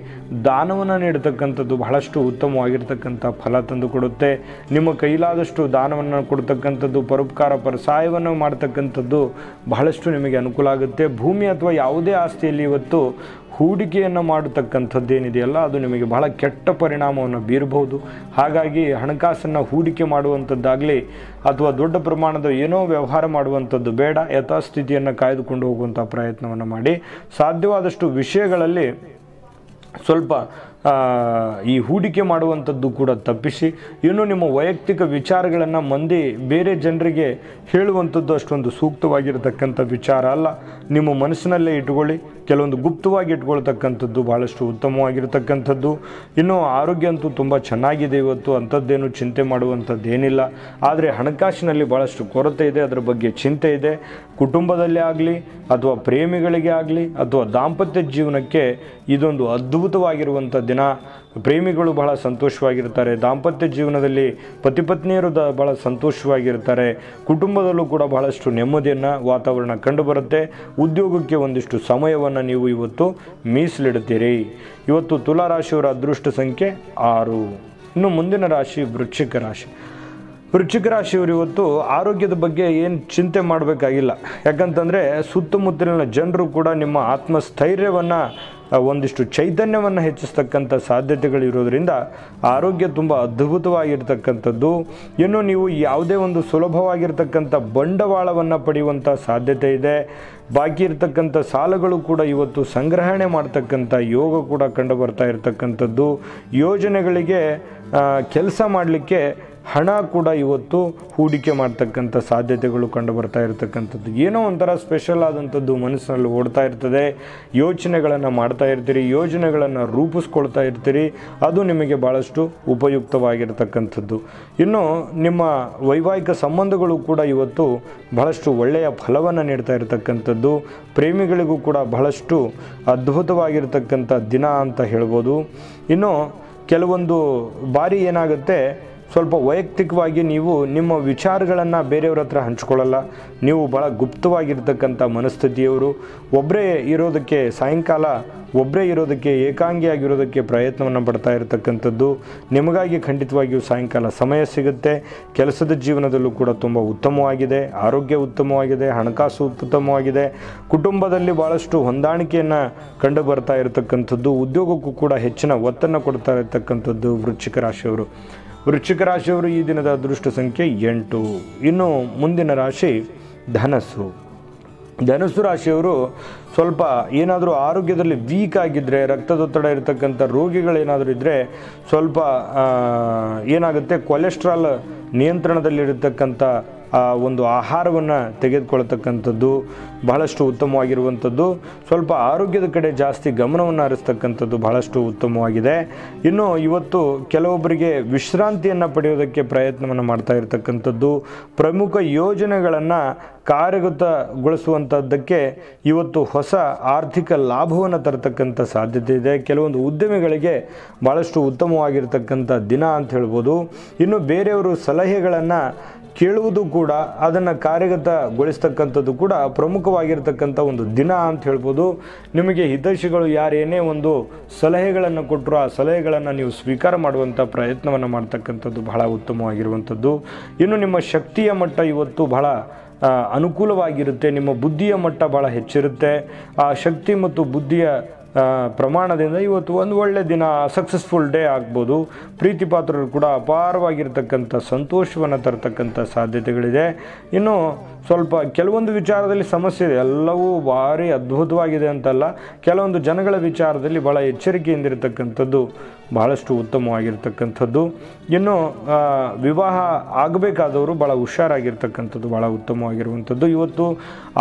ದಾನವನ್ನು ನೀಡತಕ್ಕಂಥದ್ದು ಬಹಳಷ್ಟು ಉತ್ತಮವಾಗಿರ್ತಕ್ಕಂಥ ಫಲ ತಂದುಕೊಡುತ್ತೆ. ನಿಮ್ಮ ನಿಮ್ಮ ಕೈಲಾದಷ್ಟು ದಾನವನ್ನು ಕೊಡ್ತಕ್ಕಂಥದ್ದು, ಪರೋಪಕಾರ, ಪರಸಾಯವನ್ನು ಮಾಡ್ತಕ್ಕಂಥದ್ದು ಬಹಳಷ್ಟು ನಿಮಗೆ ಅನುಕೂಲ ಆಗುತ್ತೆ. ಭೂಮಿ ಅಥವಾ ಯಾವುದೇ ಆಸ್ತಿಯಲ್ಲಿ ಇವತ್ತು ಹೂಡಿಕೆಯನ್ನು ಮಾಡತಕ್ಕಂಥದ್ದೇನಿದೆಯಲ್ಲ, ಅದು ನಿಮಗೆ ಬಹಳ ಕೆಟ್ಟ ಪರಿಣಾಮವನ್ನು ಬೀರಬಹುದು. ಹಾಗಾಗಿ ಹಣಕಾಸನ್ನು ಹೂಡಿಕೆ ಮಾಡುವಂಥದ್ದಾಗಲಿ ಅಥವಾ ದೊಡ್ಡ ಪ್ರಮಾಣದ ಏನೋ ವ್ಯವಹಾರ ಮಾಡುವಂಥದ್ದು ಬೇಡ, ಯಥಾಸ್ಥಿತಿಯನ್ನು ಕಾಯ್ದುಕೊಂಡು ಹೋಗುವಂಥ ಪ್ರಯತ್ನವನ್ನು ಮಾಡಿ. ಸಾಧ್ಯವಾದಷ್ಟು ವಿಷಯಗಳಲ್ಲಿ ಸ್ವಲ್ಪ ಈ ಹೂಡಿಕೆ ಮಾಡುವಂಥದ್ದು ಕೂಡ ತಪ್ಪಿಸಿ, ಇನ್ನು ನಿಮ್ಮ ವೈಯಕ್ತಿಕ ವಿಚಾರಗಳನ್ನು ಮಂದಿ ಬೇರೆ ಜನರಿಗೆ ಹೇಳುವಂಥದ್ದು ಅಷ್ಟೊಂದು ಸೂಕ್ತವಾಗಿರತಕ್ಕಂಥ ವಿಚಾರ ಅಲ್ಲ. ನಿಮ್ಮ ಮನಸ್ಸಿನಲ್ಲೇ ಇಟ್ಕೊಳ್ಳಿ ಕೆಲವೊಂದು ಗುಪ್ತವಾಗಿ ಇಟ್ಕೊಳ್ತಕ್ಕಂಥದ್ದು ಭಾಳಷ್ಟು ಉತ್ತಮವಾಗಿರ್ತಕ್ಕಂಥದ್ದು. ಇನ್ನು ಆರೋಗ್ಯ ಅಂತೂ ತುಂಬ ಚೆನ್ನಾಗಿದೆ ಇವತ್ತು, ಅಂಥದ್ದೇನು ಚಿಂತೆ ಮಾಡುವಂಥದ್ದು ಏನಿಲ್ಲ ಆದರೆ ಹಣಕಾಸಿನಲ್ಲಿ ಭಾಳಷ್ಟು ಕೊರತೆ ಇದೆ, ಅದರ ಬಗ್ಗೆ ಚಿಂತೆ ಇದೆ. ಕುಟುಂಬದಲ್ಲೇ ಆಗಲಿ, ಅಥವಾ ಪ್ರೇಮಿಗಳಿಗೆ ಆಗಲಿ, ಅಥವಾ ದಾಂಪತ್ಯ ಜೀವನಕ್ಕೆ ಇದೊಂದು ಅದ್ಭುತವಾಗಿರುವಂಥ ದಿನ ಪ್ರೇಮಿಗಳು ಬಹಳ ಸಂತೋಷವಾಗಿರ್ತಾರೆ ದಾಂಪತ್ಯ ಜೀವನದಲ್ಲಿ ಪತಿ ಪತ್ನಿಯರು ದ ಬಹಳ ಸಂತೋಷವಾಗಿರ್ತಾರೆ ಕುಟುಂಬದಲ್ಲೂ ಕೂಡ ಬಹಳಷ್ಟು ನೆಮ್ಮದಿಯನ್ನು ವಾತಾವರಣ ಕಂಡುಬರುತ್ತೆ. ಉದ್ಯೋಗಕ್ಕೆ ಒಂದಿಷ್ಟು ಸಮಯವನ್ನು ನೀವು ಇವತ್ತು ಮೀಸಲಿಡ್ತೀರಿ ಇವತ್ತು ತುಲಾ ರಾಶಿಯವರ ಅದೃಷ್ಟ ಸಂಖ್ಯೆ ಆರು. ಇನ್ನು ಮುಂದಿನ ರಾಶಿ ವೃಶ್ಚಿಕ ರಾಶಿ. ವೃಶ್ಚಿಕ ರಾಶಿಯವರು ಇವತ್ತು ಆರೋಗ್ಯದ ಬಗ್ಗೆ ಏನು ಚಿಂತೆ ಮಾಡಬೇಕಾಗಿಲ್ಲ. ಯಾಕಂತಂದರೆ ಸುತ್ತಮುತ್ತಲಿನ ಜನರು ಕೂಡ ನಿಮ್ಮ ಆತ್ಮಸ್ಥೈರ್ಯವನ್ನು ಒಂದಿಷ್ಟು ಚೈತನ್ಯವನ್ನು ಹೆಚ್ಚಿಸ್ತಕ್ಕಂಥ ಸಾಧ್ಯತೆಗಳಿರೋದರಿಂದ ಆರೋಗ್ಯ ತುಂಬ ಅದ್ಭುತವಾಗಿರ್ತಕ್ಕಂಥದ್ದು. ಇನ್ನು ನೀವು ಯಾವುದೇ ಒಂದು ಸುಲಭವಾಗಿರ್ತಕ್ಕಂಥ ಬಂಡವಾಳವನ್ನು ಪಡೆಯುವಂಥ ಸಾಧ್ಯತೆ ಇದೆ. ಬಾಕಿ ಇರತಕ್ಕಂಥ ಸಾಲಗಳು ಕೂಡ ಇವತ್ತು ಸಂಗ್ರಹಣೆ ಮಾಡ್ತಕ್ಕಂಥ ಯೋಗ ಕೂಡ ಕಂಡು ಬರ್ತಾ ಇರತಕ್ಕಂಥದ್ದು. ಯೋಜನೆಗಳಿಗೆ ಕೆಲಸ ಮಾಡಲಿಕ್ಕೆ ಹಣ ಕೂಡ ಇವತ್ತು ಹೂಡಿಕೆ ಮಾಡ್ತಕ್ಕಂಥ ಸಾಧ್ಯತೆಗಳು ಕಂಡು ಬರ್ತಾ ಇರತಕ್ಕಂಥದ್ದು. ಏನೋ ಒಂಥರ ಸ್ಪೆಷಲ್ ಆದಂಥದ್ದು ಮನಸ್ಸಿನಲ್ಲಿ ಓಡ್ತಾ ಇರ್ತದೆ. ಯೋಚನೆಗಳನ್ನು ಮಾಡ್ತಾ ಇರ್ತೀರಿ, ಯೋಜನೆಗಳನ್ನು ರೂಪಿಸ್ಕೊಳ್ತಾ ಇರ್ತೀರಿ. ಅದು ನಿಮಗೆ ಭಾಳಷ್ಟು ಉಪಯುಕ್ತವಾಗಿರ್ತಕ್ಕಂಥದ್ದು. ಇನ್ನು ನಿಮ್ಮ ವೈವಾಹಿಕ ಸಂಬಂಧಗಳು ಕೂಡ ಇವತ್ತು ಬಹಳಷ್ಟು ಒಳ್ಳೆಯ ಫಲವನ್ನು ನೀಡ್ತಾ ಇರತಕ್ಕಂಥದ್ದು. ಪ್ರೇಮಿಗಳಿಗೂ ಕೂಡ ಬಹಳಷ್ಟು ಅದ್ಭುತವಾಗಿರ್ತಕ್ಕಂಥ ದಿನ ಅಂತ ಹೇಳ್ಬೋದು. ಇನ್ನು ಕೆಲವೊಂದು ಬಾರಿ ಏನಾಗುತ್ತೆ ಸ್ವಲ್ಪ ವೈಯಕ್ತಿಕವಾಗಿ ನೀವು ನಿಮ್ಮ ವಿಚಾರಗಳನ್ನು ಬೇರೆಯವ್ರ ಹತ್ರ ಹಂಚ್ಕೊಳ್ಳಲ್ಲ. ನೀವು ಭಾಳ ಗುಪ್ತವಾಗಿರ್ತಕ್ಕಂಥ ಮನಸ್ಥಿತಿಯವರು. ಒಬ್ಬರೇ ಇರೋದಕ್ಕೆ ಸಾಯಂಕಾಲ ಒಬ್ಬರೇ ಇರೋದಕ್ಕೆ ಏಕಾಂಗಿಯಾಗಿರೋದಕ್ಕೆ ಪ್ರಯತ್ನವನ್ನು ಪಡ್ತಾ ಇರತಕ್ಕಂಥದ್ದು. ನಿಮಗಾಗಿ ಖಂಡಿತವಾಗಿಯೂ ಸಾಯಂಕಾಲ ಸಮಯ ಸಿಗುತ್ತೆ. ಕೆಲಸದ ಜೀವನದಲ್ಲೂ ಕೂಡ ತುಂಬ ಉತ್ತಮವಾಗಿದೆ. ಆರೋಗ್ಯ ಉತ್ತಮವಾಗಿದೆ. ಹಣಕಾಸು ಉತ್ತಮವಾಗಿದೆ. ಕುಟುಂಬದಲ್ಲಿ ಭಾಳಷ್ಟು ಹೊಂದಾಣಿಕೆಯನ್ನು ಕಂಡು ಬರ್ತಾ ಇರತಕ್ಕಂಥದ್ದು. ಉದ್ಯೋಗಕ್ಕೂ ಕೂಡ ಹೆಚ್ಚಿನ ಒತ್ತನ್ನು ಕೊಡ್ತಾ ಇರತಕ್ಕಂಥದ್ದು ವೃಶ್ಚಿಕ ರಾಶಿಯವರು. ವೃಶ್ಚಿಕ ರಾಶಿಯವರು ಈ ದಿನದ ಅದೃಷ್ಟ ಸಂಖ್ಯೆ ಎಂಟು. ಇನ್ನು ಮುಂದಿನ ರಾಶಿ ಧನಸ್ಸು. ಧನಸ್ಸು ರಾಶಿಯವರು ಸ್ವಲ್ಪ ಏನಾದರೂ ಆರೋಗ್ಯದಲ್ಲಿ ವೀಕ್ ಆಗಿದ್ದರೆ ರಕ್ತದೊತ್ತಡ ಇರತಕ್ಕಂಥ ರೋಗಿಗಳೇನಾದರೂ ಇದ್ದರೆ ಸ್ವಲ್ಪ ಏನಾಗುತ್ತೆ? ಕೊಲೆಸ್ಟ್ರಾಲ್ ನಿಯಂತ್ರಣದಲ್ಲಿರತಕ್ಕಂಥ ಒಂದು ಆಹಾರವನ್ನು ತೆಗೆದುಕೊಳ್ತಕ್ಕಂಥದ್ದು ಬಹಳಷ್ಟು ಉತ್ತಮವಾಗಿರುವಂಥದ್ದು. ಸ್ವಲ್ಪ ಆರೋಗ್ಯದ ಕಡೆ ಜಾಸ್ತಿ ಗಮನವನ್ನು ಹರಿಸ್ತಕ್ಕಂಥದ್ದು ಬಹಳಷ್ಟು ಉತ್ತಮವಾಗಿದೆ. ಇನ್ನು ಇವತ್ತು ಕೆಲವೊಬ್ಬರಿಗೆ ವಿಶ್ರಾಂತಿಯನ್ನು ಪಡೆಯೋದಕ್ಕೆ ಪ್ರಯತ್ನವನ್ನು ಮಾಡ್ತಾ ಇರತಕ್ಕಂಥದ್ದು, ಪ್ರಮುಖ ಯೋಜನೆಗಳನ್ನು ಕಾರ್ಯಗತಗೊಳಿಸುವಂಥದ್ದಕ್ಕೆ ಇವತ್ತು ಹೊಸ ಆರ್ಥಿಕ ಲಾಭವನ್ನು ತರತಕ್ಕಂಥ ಸಾಧ್ಯತೆ ಇದೆ. ಕೆಲವೊಂದು ಉದ್ಯಮಿಗಳಿಗೆ ಭಾಳಷ್ಟು ಉತ್ತಮವಾಗಿರ್ತಕ್ಕಂಥ ದಿನ ಅಂತ ಹೇಳ್ಬೋದು. ಇನ್ನು ಬೇರೆಯವರು ಸಲಹೆಗಳನ್ನು ಕೇಳುವುದು ಕೂಡ ಅದನ್ನು ಕಾರ್ಯಗತಗೊಳಿಸ್ತಕ್ಕಂಥದ್ದು ಕೂಡ ಪ್ರಮುಖವಾಗಿರ್ತಕ್ಕಂಥ ಒಂದು ದಿನ ಅಂತ ಹೇಳ್ಬೋದು. ನಿಮಗೆ ಹಿತೈಷಿಗಳು ಯಾರೇನೇ ಒಂದು ಸಲಹೆಗಳನ್ನು ಕೊಟ್ಟರು ಆ ಸಲಹೆಗಳನ್ನು ನೀವು ಸ್ವೀಕಾರ ಮಾಡುವಂಥ ಪ್ರಯತ್ನವನ್ನು ಮಾಡ್ತಕ್ಕಂಥದ್ದು ಬಹಳ ಉತ್ತಮವಾಗಿರುವಂಥದ್ದು. ಇನ್ನು ನಿಮ್ಮ ಶಕ್ತಿಯ ಮಟ್ಟ ಇವತ್ತು ಬಹಳ ಅನುಕೂಲವಾಗಿರುತ್ತೆ. ನಿಮ್ಮ ಬುದ್ಧಿಯ ಮಟ್ಟ ಭಾಳ ಹೆಚ್ಚಿರುತ್ತೆ. ಆ ಶಕ್ತಿ ಮತ್ತು ಬುದ್ಧಿಯ ಪ್ರಮಾಣದಿಂದ ಇವತ್ತು ಒಂದು ಒಳ್ಳೆ ದಿನ ಸಕ್ಸಸ್ಫುಲ್ ಡೇ ಆಗ್ಬೋದು. ಪ್ರೀತಿ ಪಾತ್ರರು ಕೂಡ ಅಪಾರವಾಗಿರ್ತಕ್ಕಂಥ ಸಂತೋಷವನ್ನು ತರತಕ್ಕಂಥ ಸಾಧ್ಯತೆಗಳಿದೆ. ಇನ್ನು ಸ್ವಲ್ಪ ಕೆಲವೊಂದು ವಿಚಾರದಲ್ಲಿ ಸಮಸ್ಯೆ ಇದೆ. ಎಲ್ಲವೂ ಭಾರಿ ಅದ್ಭುತವಾಗಿದೆ ಅಂತಲ್ಲ, ಕೆಲವೊಂದು ಜನಗಳ ವಿಚಾರದಲ್ಲಿ ಭಾಳ ಎಚ್ಚರಿಕೆಯಿಂದಿರತಕ್ಕಂಥದ್ದು ಭಾಳಷ್ಟು ಉತ್ತಮವಾಗಿರ್ತಕ್ಕಂಥದ್ದು. ಇನ್ನು ವಿವಾಹ ಆಗಬೇಕಾದವರು ಭಾಳ ಹುಷಾರಾಗಿರ್ತಕ್ಕಂಥದ್ದು ಭಾಳ ಉತ್ತಮವಾಗಿರುವಂಥದ್ದು. ಇವತ್ತು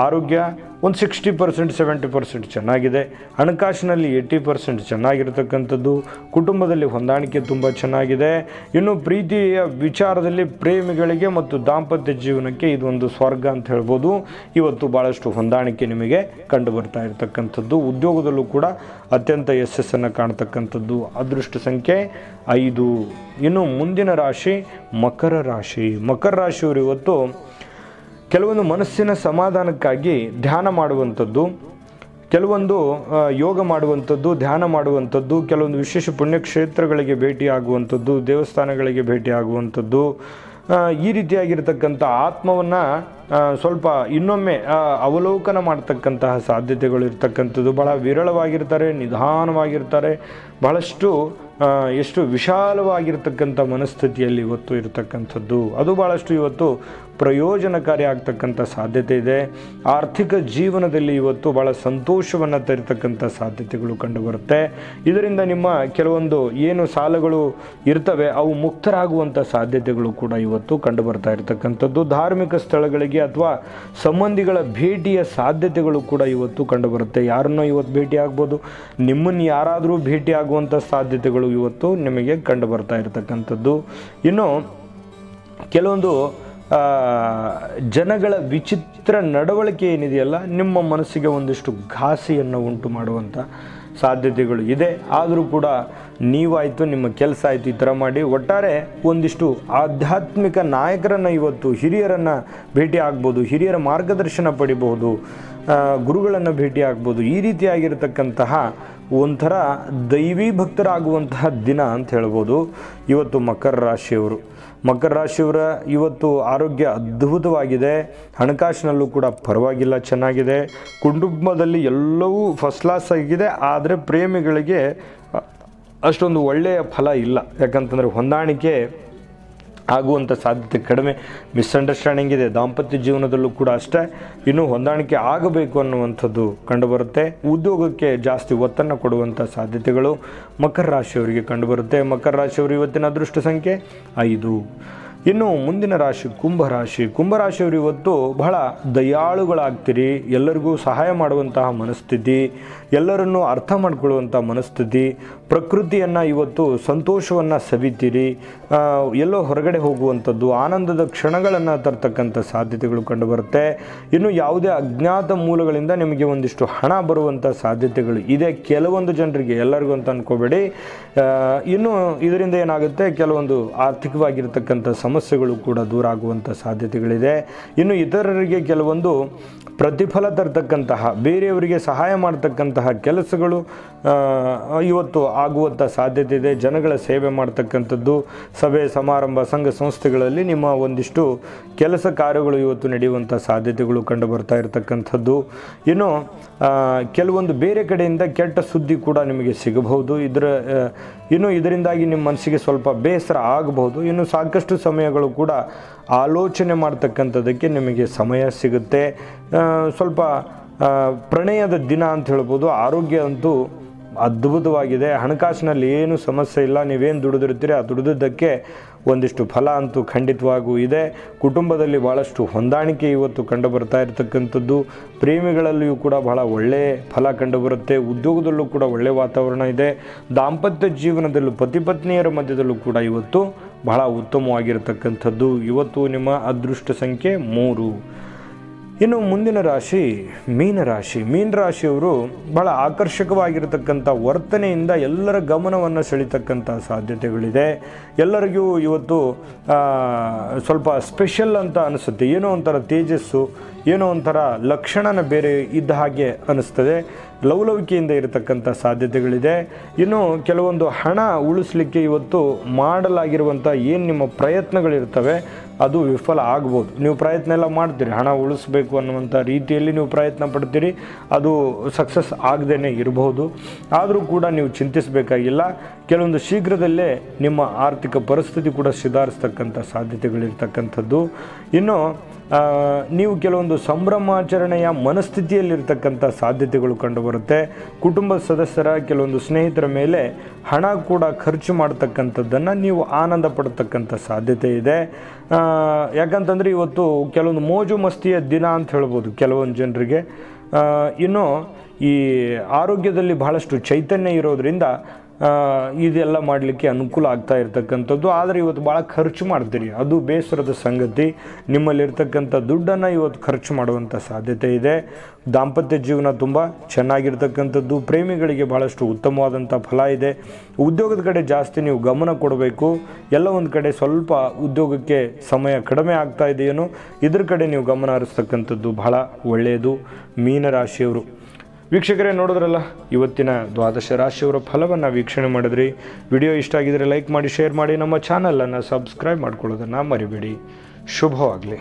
ಆರೋಗ್ಯ ಒಂದು ಸಿಕ್ಸ್ಟಿ ಪರ್ಸೆಂಟ್, ಸೆವೆಂಟಿ ಪರ್ಸೆಂಟ್ ಚೆನ್ನಾಗಿದೆ. ಹಣಕಾಸಿನಲ್ಲಿ ಏಯ್ಟಿ ಪರ್ಸೆಂಟ್ ಚೆನ್ನಾಗಿರ್ತಕ್ಕಂಥದ್ದು. ಕುಟುಂಬದಲ್ಲಿ ಹೊಂದಾಣಿಕೆ ತುಂಬ ಚೆನ್ನಾಗಿದೆ. ಇನ್ನು ಪ್ರೀತಿಯ ವಿಚಾರದಲ್ಲಿ ಪ್ರೇಮಿಗಳಿಗೆ ಮತ್ತು ದಾಂಪತ್ಯ ಜೀವನಕ್ಕೆ ಇದೊಂದು ಸ್ವರ್ಗ ಅಂತ ಹೇಳ್ಬೋದು. ಇವತ್ತು ಭಾಳಷ್ಟು ಹೊಂದಾಣಿಕೆ ನಿಮಗೆ ಕಂಡು ಬರ್ತಾ ಇರತಕ್ಕಂಥದ್ದು. ಉದ್ಯೋಗದಲ್ಲೂ ಕೂಡ ಅತ್ಯಂತ ಯಶಸ್ಸನ್ನು ಕಾಣ್ತಕ್ಕಂಥದ್ದು. ಅದೃಷ್ಟ ಸಂಖ್ಯೆ ಐದು. ಇನ್ನು ಮುಂದಿನ ರಾಶಿ ಮಕರ ರಾಶಿ. ಮಕರ ರಾಶಿಯವರು ಇವತ್ತು ಕೆಲವೊಂದು ಮನಸ್ಸಿನ ಸಮಾಧಾನಕ್ಕಾಗಿ ಧ್ಯಾನ ಮಾಡುವಂಥದ್ದು, ಕೆಲವೊಂದು ಯೋಗ ಮಾಡುವಂಥದ್ದು, ಧ್ಯಾನ ಮಾಡುವಂಥದ್ದು, ಕೆಲವೊಂದು ವಿಶೇಷ ಪುಣ್ಯಕ್ಷೇತ್ರಗಳಿಗೆ ಭೇಟಿಯಾಗುವಂಥದ್ದು ದೇವಸ್ಥಾನಗಳಿಗೆ ಭೇಟಿ ಆಗುವಂಥದ್ದು ಈ ರೀತಿಯಾಗಿರ್ತಕ್ಕಂಥ ಆತ್ಮವನ್ನು ಸ್ವಲ್ಪ ಇನ್ನೊಮ್ಮೆ ಅವಲೋಕನ ಮಾಡ್ತಕ್ಕಂತಹ ಸಾಧ್ಯತೆಗಳು ಇರ್ತಕ್ಕಂಥದ್ದು. ಭಾಳ ವಿರಳವಾಗಿರ್ತಾರೆ, ನಿಧಾನವಾಗಿರ್ತಾರೆ, ಬಹಳಷ್ಟು ಎಷ್ಟು ವಿಶಾಲವಾಗಿರ್ತಕ್ಕಂಥ ಮನಸ್ಥಿತಿಯಲ್ಲಿ ಇವತ್ತು ಇರತಕ್ಕಂಥದ್ದು. ಅದು ಭಾಳಷ್ಟು ಇವತ್ತು ಪ್ರಯೋಜನಕಾರಿ ಆಗ್ತಕ್ಕಂಥ ಸಾಧ್ಯತೆ ಇದೆ. ಆರ್ಥಿಕ ಜೀವನದಲ್ಲಿ ಇವತ್ತು ಭಾಳ ಸಂತೋಷವನ್ನು ತರತಕ್ಕಂಥ ಸಾಧ್ಯತೆಗಳು ಕಂಡುಬರುತ್ತೆ. ಇದರಿಂದ ನಿಮ್ಮ ಕೆಲವೊಂದು ಏನು ಸಾಲಗಳು ಇರ್ತವೆ, ಅವು ಮುಕ್ತರಾಗುವಂಥ ಸಾಧ್ಯತೆಗಳು ಕೂಡ ಇವತ್ತು ಕಂಡುಬರ್ತಾ ಇರತಕ್ಕಂಥದ್ದು. ಧಾರ್ಮಿಕ ಸ್ಥಳಗಳಿಗೆ ಅಥವಾ ಸಂಬಂಧಿಗಳ ಭೇಟಿಯ ಸಾಧ್ಯತೆಗಳು ಕೂಡ ಇವತ್ತು ಕಂಡುಬರುತ್ತೆ. ಯಾರನ್ನೋ ಇವತ್ತು ಭೇಟಿ ಆಗ್ಬೋದು, ನಿಮ್ಮನ್ನು ಯಾರಾದರೂ ಭೇಟಿ ಆಗುವಂಥ ಸಾಧ್ಯತೆಗಳು ಇವತ್ತು ನಿಮಗೆ ಕಂಡುಬರ್ತಾ ಇರತಕ್ಕಂಥದ್ದು. ಇನ್ನು ಕೆಲವೊಂದು ಜನಗಳ ವಿಚಿತ್ರ ನಡವಳಿಕೆ ಏನಿದೆಯಲ್ಲ, ನಿಮ್ಮ ಮನಸ್ಸಿಗೆ ಒಂದಿಷ್ಟು ಘಾಸಿಯನ್ನು ಉಂಟು ಮಾಡುವಂಥ ಸಾಧ್ಯತೆಗಳು ಇದೆ. ಆದರೂ ಕೂಡ ನೀವಾಯಿತು, ನಿಮ್ಮ ಕೆಲಸ ಆಯಿತು ಈ ಥರ ಮಾಡಿ. ಒಟ್ಟಾರೆ ಒಂದಿಷ್ಟು ಆಧ್ಯಾತ್ಮಿಕ ನಾಯಕರನ್ನು ಇವತ್ತು ಹಿರಿಯರನ್ನು ಭೇಟಿ ಆಗ್ಬೋದು, ಹಿರಿಯರ ಮಾರ್ಗದರ್ಶನ ಪಡಿಬಹುದು ಗುರುಗಳನ್ನು ಭೇಟಿ ಆಗ್ಬೋದು. ಈ ರೀತಿಯಾಗಿರ್ತಕ್ಕಂತಹ ಒಂಥರ ದೈವಿ ಭಕ್ತರಾಗುವಂತಹ ದಿನ ಅಂತ ಹೇಳ್ಬೋದು. ಇವತ್ತು ಮಕರ ರಾಶಿಯವರು. ಮಕರ ರಾಶಿಯವರ ಇವತ್ತು ಆರೋಗ್ಯ ಅದ್ಭುತವಾಗಿದೆ. ಹಣಕಾಸಿನಲ್ಲೂ ಕೂಡ ಪರವಾಗಿಲ್ಲ, ಚೆನ್ನಾಗಿದೆ. ಕುಟುಂಬದಲ್ಲಿ ಎಲ್ಲವೂ ಫಸ್ಟ್ ಕ್ಲಾಸ್ ಆಗಿದೆ. ಆದರೆ ಪ್ರೇಮಿಗಳಿಗೆ ಅಷ್ಟೊಂದು ಒಳ್ಳೆಯ ಫಲ ಇಲ್ಲ. ಯಾಕಂತಂದರೆ ಹೊಂದಾಣಿಕೆ ಆಗುವಂಥ ಸಾಧ್ಯತೆ ಕಡಿಮೆ. ಮಿಸ್ಅಂಡರ್ಸ್ಟ್ಯಾಂಡಿಂಗ್ ಇದೆ. ದಾಂಪತ್ಯ ಜೀವನದಲ್ಲೂ ಕೂಡ ಅಷ್ಟೇ. ಇನ್ನೂ ಹೊಂದಾಣಿಕೆ ಆಗಬೇಕು ಅನ್ನುವಂಥದ್ದು ಕಂಡುಬರುತ್ತೆ. ಉದ್ಯೋಗಕ್ಕೆ ಜಾಸ್ತಿ ಒತ್ತನ್ನು ಕೊಡುವಂಥ ಸಾಧ್ಯತೆಗಳು ಮಕರ ರಾಶಿಯವರಿಗೆ ಕಂಡುಬರುತ್ತೆ. ಮಕರ ರಾಶಿಯವರು ಇವತ್ತಿನ ಅದೃಷ್ಟ ಸಂಖ್ಯೆ ಐದು. ಇನ್ನು ಮುಂದಿನ ರಾಶಿ ಕುಂಭರಾಶಿ ಕುಂಭರಾಶಿಯವರು ಇವತ್ತು ಬಹಳ ದಯಾಳುಗಳಾಗ್ತೀರಿ. ಎಲ್ಲರಿಗೂ ಸಹಾಯ ಮಾಡುವಂತಹ ಮನಸ್ಥಿತಿ. ಎಲ್ಲರನ್ನೂ ಅರ್ಥ ಮಾಡ್ಕೊಳ್ಳುವಂಥ ಮನಸ್ಥಿತಿ ಪ್ರಕೃತಿಯನ್ನು ಇವತ್ತು ಸಂತೋಷವನ್ನು ಸವಿತೀರಿ. ಎಲ್ಲೋ ಹೊರಗಡೆ ಹೋಗುವಂಥದ್ದು ಆನಂದದ ಕ್ಷಣಗಳನ್ನು ತರ್ತಕ್ಕಂಥ ಸಾಧ್ಯತೆಗಳು ಕಂಡುಬರುತ್ತೆ. ಇನ್ನು ಯಾವುದೇ ಅಜ್ಞಾತ ಮೂಲಗಳಿಂದ ನಿಮಗೆ ಒಂದಿಷ್ಟು ಹಣ ಬರುವಂಥ ಸಾಧ್ಯತೆಗಳು ಇದೆ. ಕೆಲವೊಂದು ಜನರಿಗೆ ಎಲ್ಲರಿಗೂ ಅಂತ ಅನ್ಕೋಬೇಡಿ. ಆ, ಇನ್ನು ಇದರಿಂದ ಏನಾಗುತ್ತೆ? ಕೆಲವೊಂದು ಆರ್ಥಿಕವಾಗಿರ್ತಕ್ಕಂಥ ಸಮಸ್ಯೆಗಳು ಕೂಡ ದೂರ ಆಗುವಂಥ ಸಾಧ್ಯತೆಗಳಿದೆ. ಇನ್ನು ಇತರರಿಗೆ ಕೆಲವೊಂದು ಪ್ರತಿಫಲ ತರ್ತಕ್ಕಂತಹ ಬೇರೆಯವರಿಗೆ ಸಹಾಯ ಮಾಡ್ತಕ್ಕಂತಹ ಕೆಲಸಗಳು ಆ, ಇವತ್ತು ಆಗುವಂಥ ಸಾಧ್ಯತೆ ಇದೆ. ಜನಗಳ ಸೇವೆ ಮಾಡ್ತಕ್ಕಂಥದ್ದು ಸಭೆ ಸಮಾರಂಭ ಸಂಘ ಸಂಸ್ಥೆಗಳಲ್ಲಿ ನಿಮ್ಮ ಒಂದಿಷ್ಟು ಕೆಲಸ ಕಾರ್ಯಗಳು ಇವತ್ತು ನಡೆಯುವಂಥ ಸಾಧ್ಯತೆಗಳು ಕಂಡು ಬರ್ತಾ ಇರತಕ್ಕಂಥದ್ದು. ಇನ್ನು ಕೆಲವೊಂದು ಬೇರೆ ಕಡೆಯಿಂದ ಕೆಟ್ಟ ಸುದ್ದಿ ಕೂಡ ನಿಮಗೆ ಸಿಗಬಹುದು. ಇದರ ಇನ್ನು ಇದರಿಂದಾಗಿ ನಿಮ್ಮ ಮನಸ್ಸಿಗೆ ಸ್ವಲ್ಪ ಬೇಸರ ಆಗಬಹುದು. ಇನ್ನು ಸಾಕಷ್ಟು ಸಮಯಗಳು ಕೂಡ ಆಲೋಚನೆ ಮಾಡ್ತಕ್ಕಂಥದ್ದಕ್ಕೆ ನಿಮಗೆ ಸಮಯ ಸಿಗುತ್ತೆ. ಸ್ವಲ್ಪ ಪ್ರಣಯದ ದಿನ ಅಂತ ಹೇಳ್ಬೋದು, ಆರೋಗ್ಯ ಅಂತೂ ಅದ್ಭುತವಾಗಿದೆ. ಹಣಕಾಸಿನಲ್ಲಿ ಏನು ಸಮಸ್ಯೆ ಇಲ್ಲ, ನೀವೇನು ದುಡಿದಿರ್ತೀರಿ ಆ ದುಡಿದಿದ್ದಕ್ಕೆ ಒಂದಿಷ್ಟು ಫಲ ಅಂತೂ ಖಂಡಿತವಾಗೂ ಇದೆ. ಕುಟುಂಬದಲ್ಲಿ ಭಾಳಷ್ಟು ಹೊಂದಾಣಿಕೆ ಇವತ್ತು ಕಂಡು ಬರ್ತಾ ಇರತಕ್ಕಂಥದ್ದು. ಪ್ರೇಮಿಗಳಲ್ಲಿಯೂ ಕೂಡ ಬಹಳ ಒಳ್ಳೆಯ ಫಲ ಕಂಡುಬರುತ್ತೆ. ಉದ್ಯೋಗದಲ್ಲೂ ಕೂಡ ಒಳ್ಳೆಯ ವಾತಾವರಣ ಇದೆ. ದಾಂಪತ್ಯ ಜೀವನದಲ್ಲೂ ಪತಿ ಪತ್ನಿಯರ ಮಧ್ಯದಲ್ಲೂ ಕೂಡ ಇವತ್ತು ಬಹಳ ಉತ್ತಮವಾಗಿರತಕ್ಕಂಥದ್ದು. ಇವತ್ತು ನಿಮ್ಮ ಅದೃಷ್ಟ ಸಂಖ್ಯೆ ಮೂರು. ಇನ್ನು ಮುಂದಿನ ರಾಶಿ ಮೀನರಾಶಿ ಮೀನರಾಶಿಯವರು ಬಹಳ ಆಕರ್ಷಕವಾಗಿರತಕ್ಕಂಥ ವರ್ತನೆಯಿಂದ ಎಲ್ಲರ ಗಮನವನ್ನು ಸೆಳೀತಕ್ಕಂಥ ಸಾಧ್ಯತೆಗಳಿದೆ. ಎಲ್ಲರಿಗೂ ಇವತ್ತು ಸ್ವಲ್ಪ ಸ್ಪೆಷಲ್ ಅಂತ ಅನಿಸುತ್ತೆ. ಏನೋ ಒಂಥರ ತೇಜಸ್ಸು, ಏನೋ ಒಂಥರ ಲಕ್ಷಣನ ಬೇರೆ ಇದ್ದ ಹಾಗೆ ಅನಿಸ್ತದೆ. ಲವಲವಿಕೆಯಿಂದ ಇರತಕ್ಕಂಥ ಸಾಧ್ಯತೆಗಳಿದೆ. ಇನ್ನು ಕೆಲವೊಂದು ಹಣ ಉಳಿಸ್ಲಿಕ್ಕೆ ಇವತ್ತು ಮಾಡಲಾಗಿರುವಂಥ ಏನು ನಿಮ್ಮ ಪ್ರಯತ್ನಗಳಿರ್ತವೆ, ಅದು ವಿಫಲ ಆಗ್ಬೋದು. ನೀವು ಪ್ರಯತ್ನ ಎಲ್ಲ ಮಾಡ್ತೀರಿ. ಹಣ ಉಳಿಸ್ಬೇಕು ಅನ್ನುವಂಥ ರೀತಿಯಲ್ಲಿ ನೀವು ಪ್ರಯತ್ನ ಪಡ್ತೀರಿ. ಅದು ಸಕ್ಸಸ್ ಆಗದೇ ಇರಬಹುದು ಆದರೂ ಕೂಡ ನೀವು ಚಿಂತಿಸಬೇಕಾಗಿಲ್ಲ. ಕೆಲವೊಂದು ಶೀಘ್ರದಲ್ಲೇ ನಿಮ್ಮ ಆರ್ಥಿಕ ಪರಿಸ್ಥಿತಿ ಕೂಡ ಸುಧಾರಿಸ್ತಕ್ಕಂಥ ಸಾಧ್ಯತೆಗಳಿರ್ತಕ್ಕಂಥದ್ದು. ಇನ್ನು ನೀವು ಕೆಲವೊಂದು ಸಂಭ್ರಮಾಚರಣೆಯ ಮನಸ್ಥಿತಿಯಲ್ಲಿರ್ತಕ್ಕಂಥ ಸಾಧ್ಯತೆಗಳು ಕಂಡುಬರುತ್ತೆ. ಕುಟುಂಬ ಸದಸ್ಯರ, ಕೆಲವೊಂದು ಸ್ನೇಹಿತರ ಮೇಲೆ ಹಣ ಕೂಡ ಖರ್ಚು ಮಾಡ್ತಕ್ಕಂಥದ್ದನ್ನು ನೀವು ಆನಂದ ಪಡತಕ್ಕಂಥ ಸಾಧ್ಯತೆ ಇದೆ. ಯಾಕಂತಂದರೆ ಇವತ್ತು ಕೆಲವೊಂದು ಮೋಜು ಮಸ್ತಿಯ ದಿನ ಅಂತ ಹೇಳ್ಬೋದು ಕೆಲವೊಂದು ಜನರಿಗೆ. ಇನ್ನು, ಈ ಆರೋಗ್ಯದಲ್ಲಿ ಬಹಳಷ್ಟು ಚೈತನ್ಯ ಇರೋದ್ರಿಂದ ಇದೆಲ್ಲ ಮಾಡಲಿಕ್ಕೆ ಅನುಕೂಲ ಆಗ್ತಾ ಇರ್ತಕ್ಕಂಥದ್ದು. ಆದರೆ ಇವತ್ತು ಭಾಳ ಖರ್ಚು ಮಾಡ್ತೀರಿ. ಅದು ಬೇಸರದ ಸಂಗತಿ. ನಿಮ್ಮಲ್ಲಿರ್ತಕ್ಕಂಥ ದುಡ್ಡನ್ನು ಇವತ್ತು ಖರ್ಚು ಮಾಡುವಂಥ ಸಾಧ್ಯತೆ ಇದೆ. ದಾಂಪತ್ಯ ಜೀವನ ತುಂಬ ಚೆನ್ನಾಗಿರ್ತಕ್ಕಂಥದ್ದು. ಪ್ರೇಮಿಗಳಿಗೆ ಭಾಳಷ್ಟು ಉತ್ತಮವಾದಂಥ ಫಲ ಇದೆ. ಉದ್ಯೋಗದ ಕಡೆ ಜಾಸ್ತಿ ನೀವು ಗಮನ ಕೊಡಬೇಕು. ಎಲ್ಲ ಒಂದು ಕಡೆ ಸ್ವಲ್ಪ ಉದ್ಯೋಗಕ್ಕೆ ಸಮಯ ಕಡಿಮೆ ಆಗ್ತಾ ಇದೆಯೇನೋ. ಇದ್ರ ಕಡೆ ನೀವು ಗಮನ ಹರಿಸ್ತಕ್ಕಂಥದ್ದು ಬಹಳ ಒಳ್ಳೆಯದು. ಮೀನರಾಶಿಯವರು ವೀಕ್ಷಕರೇ, ನೋಡಿದ್ರಲ್ಲ, ಇವತ್ತಿನ ದ್ವಾದಶ ರಾಶಿಯವರ ಫಲವನ್ನು ವೀಕ್ಷಣೆ ಮಾಡಿದ್ರಿ. ವಿಡಿಯೋ ಇಷ್ಟ ಆಗಿದ್ರೆ ಲೈಕ್ ಮಾಡಿ, ಶೇರ್ ಮಾಡಿ, ನಮ್ಮ ಚಾನಲನ್ನು ಸಬ್ಸ್ಕ್ರೈಬ್ ಮಾಡ್ಕೊಳ್ಳೋದನ್ನು ಮರಿಬೇಡಿ. ಶುಭವಾಗಲಿ.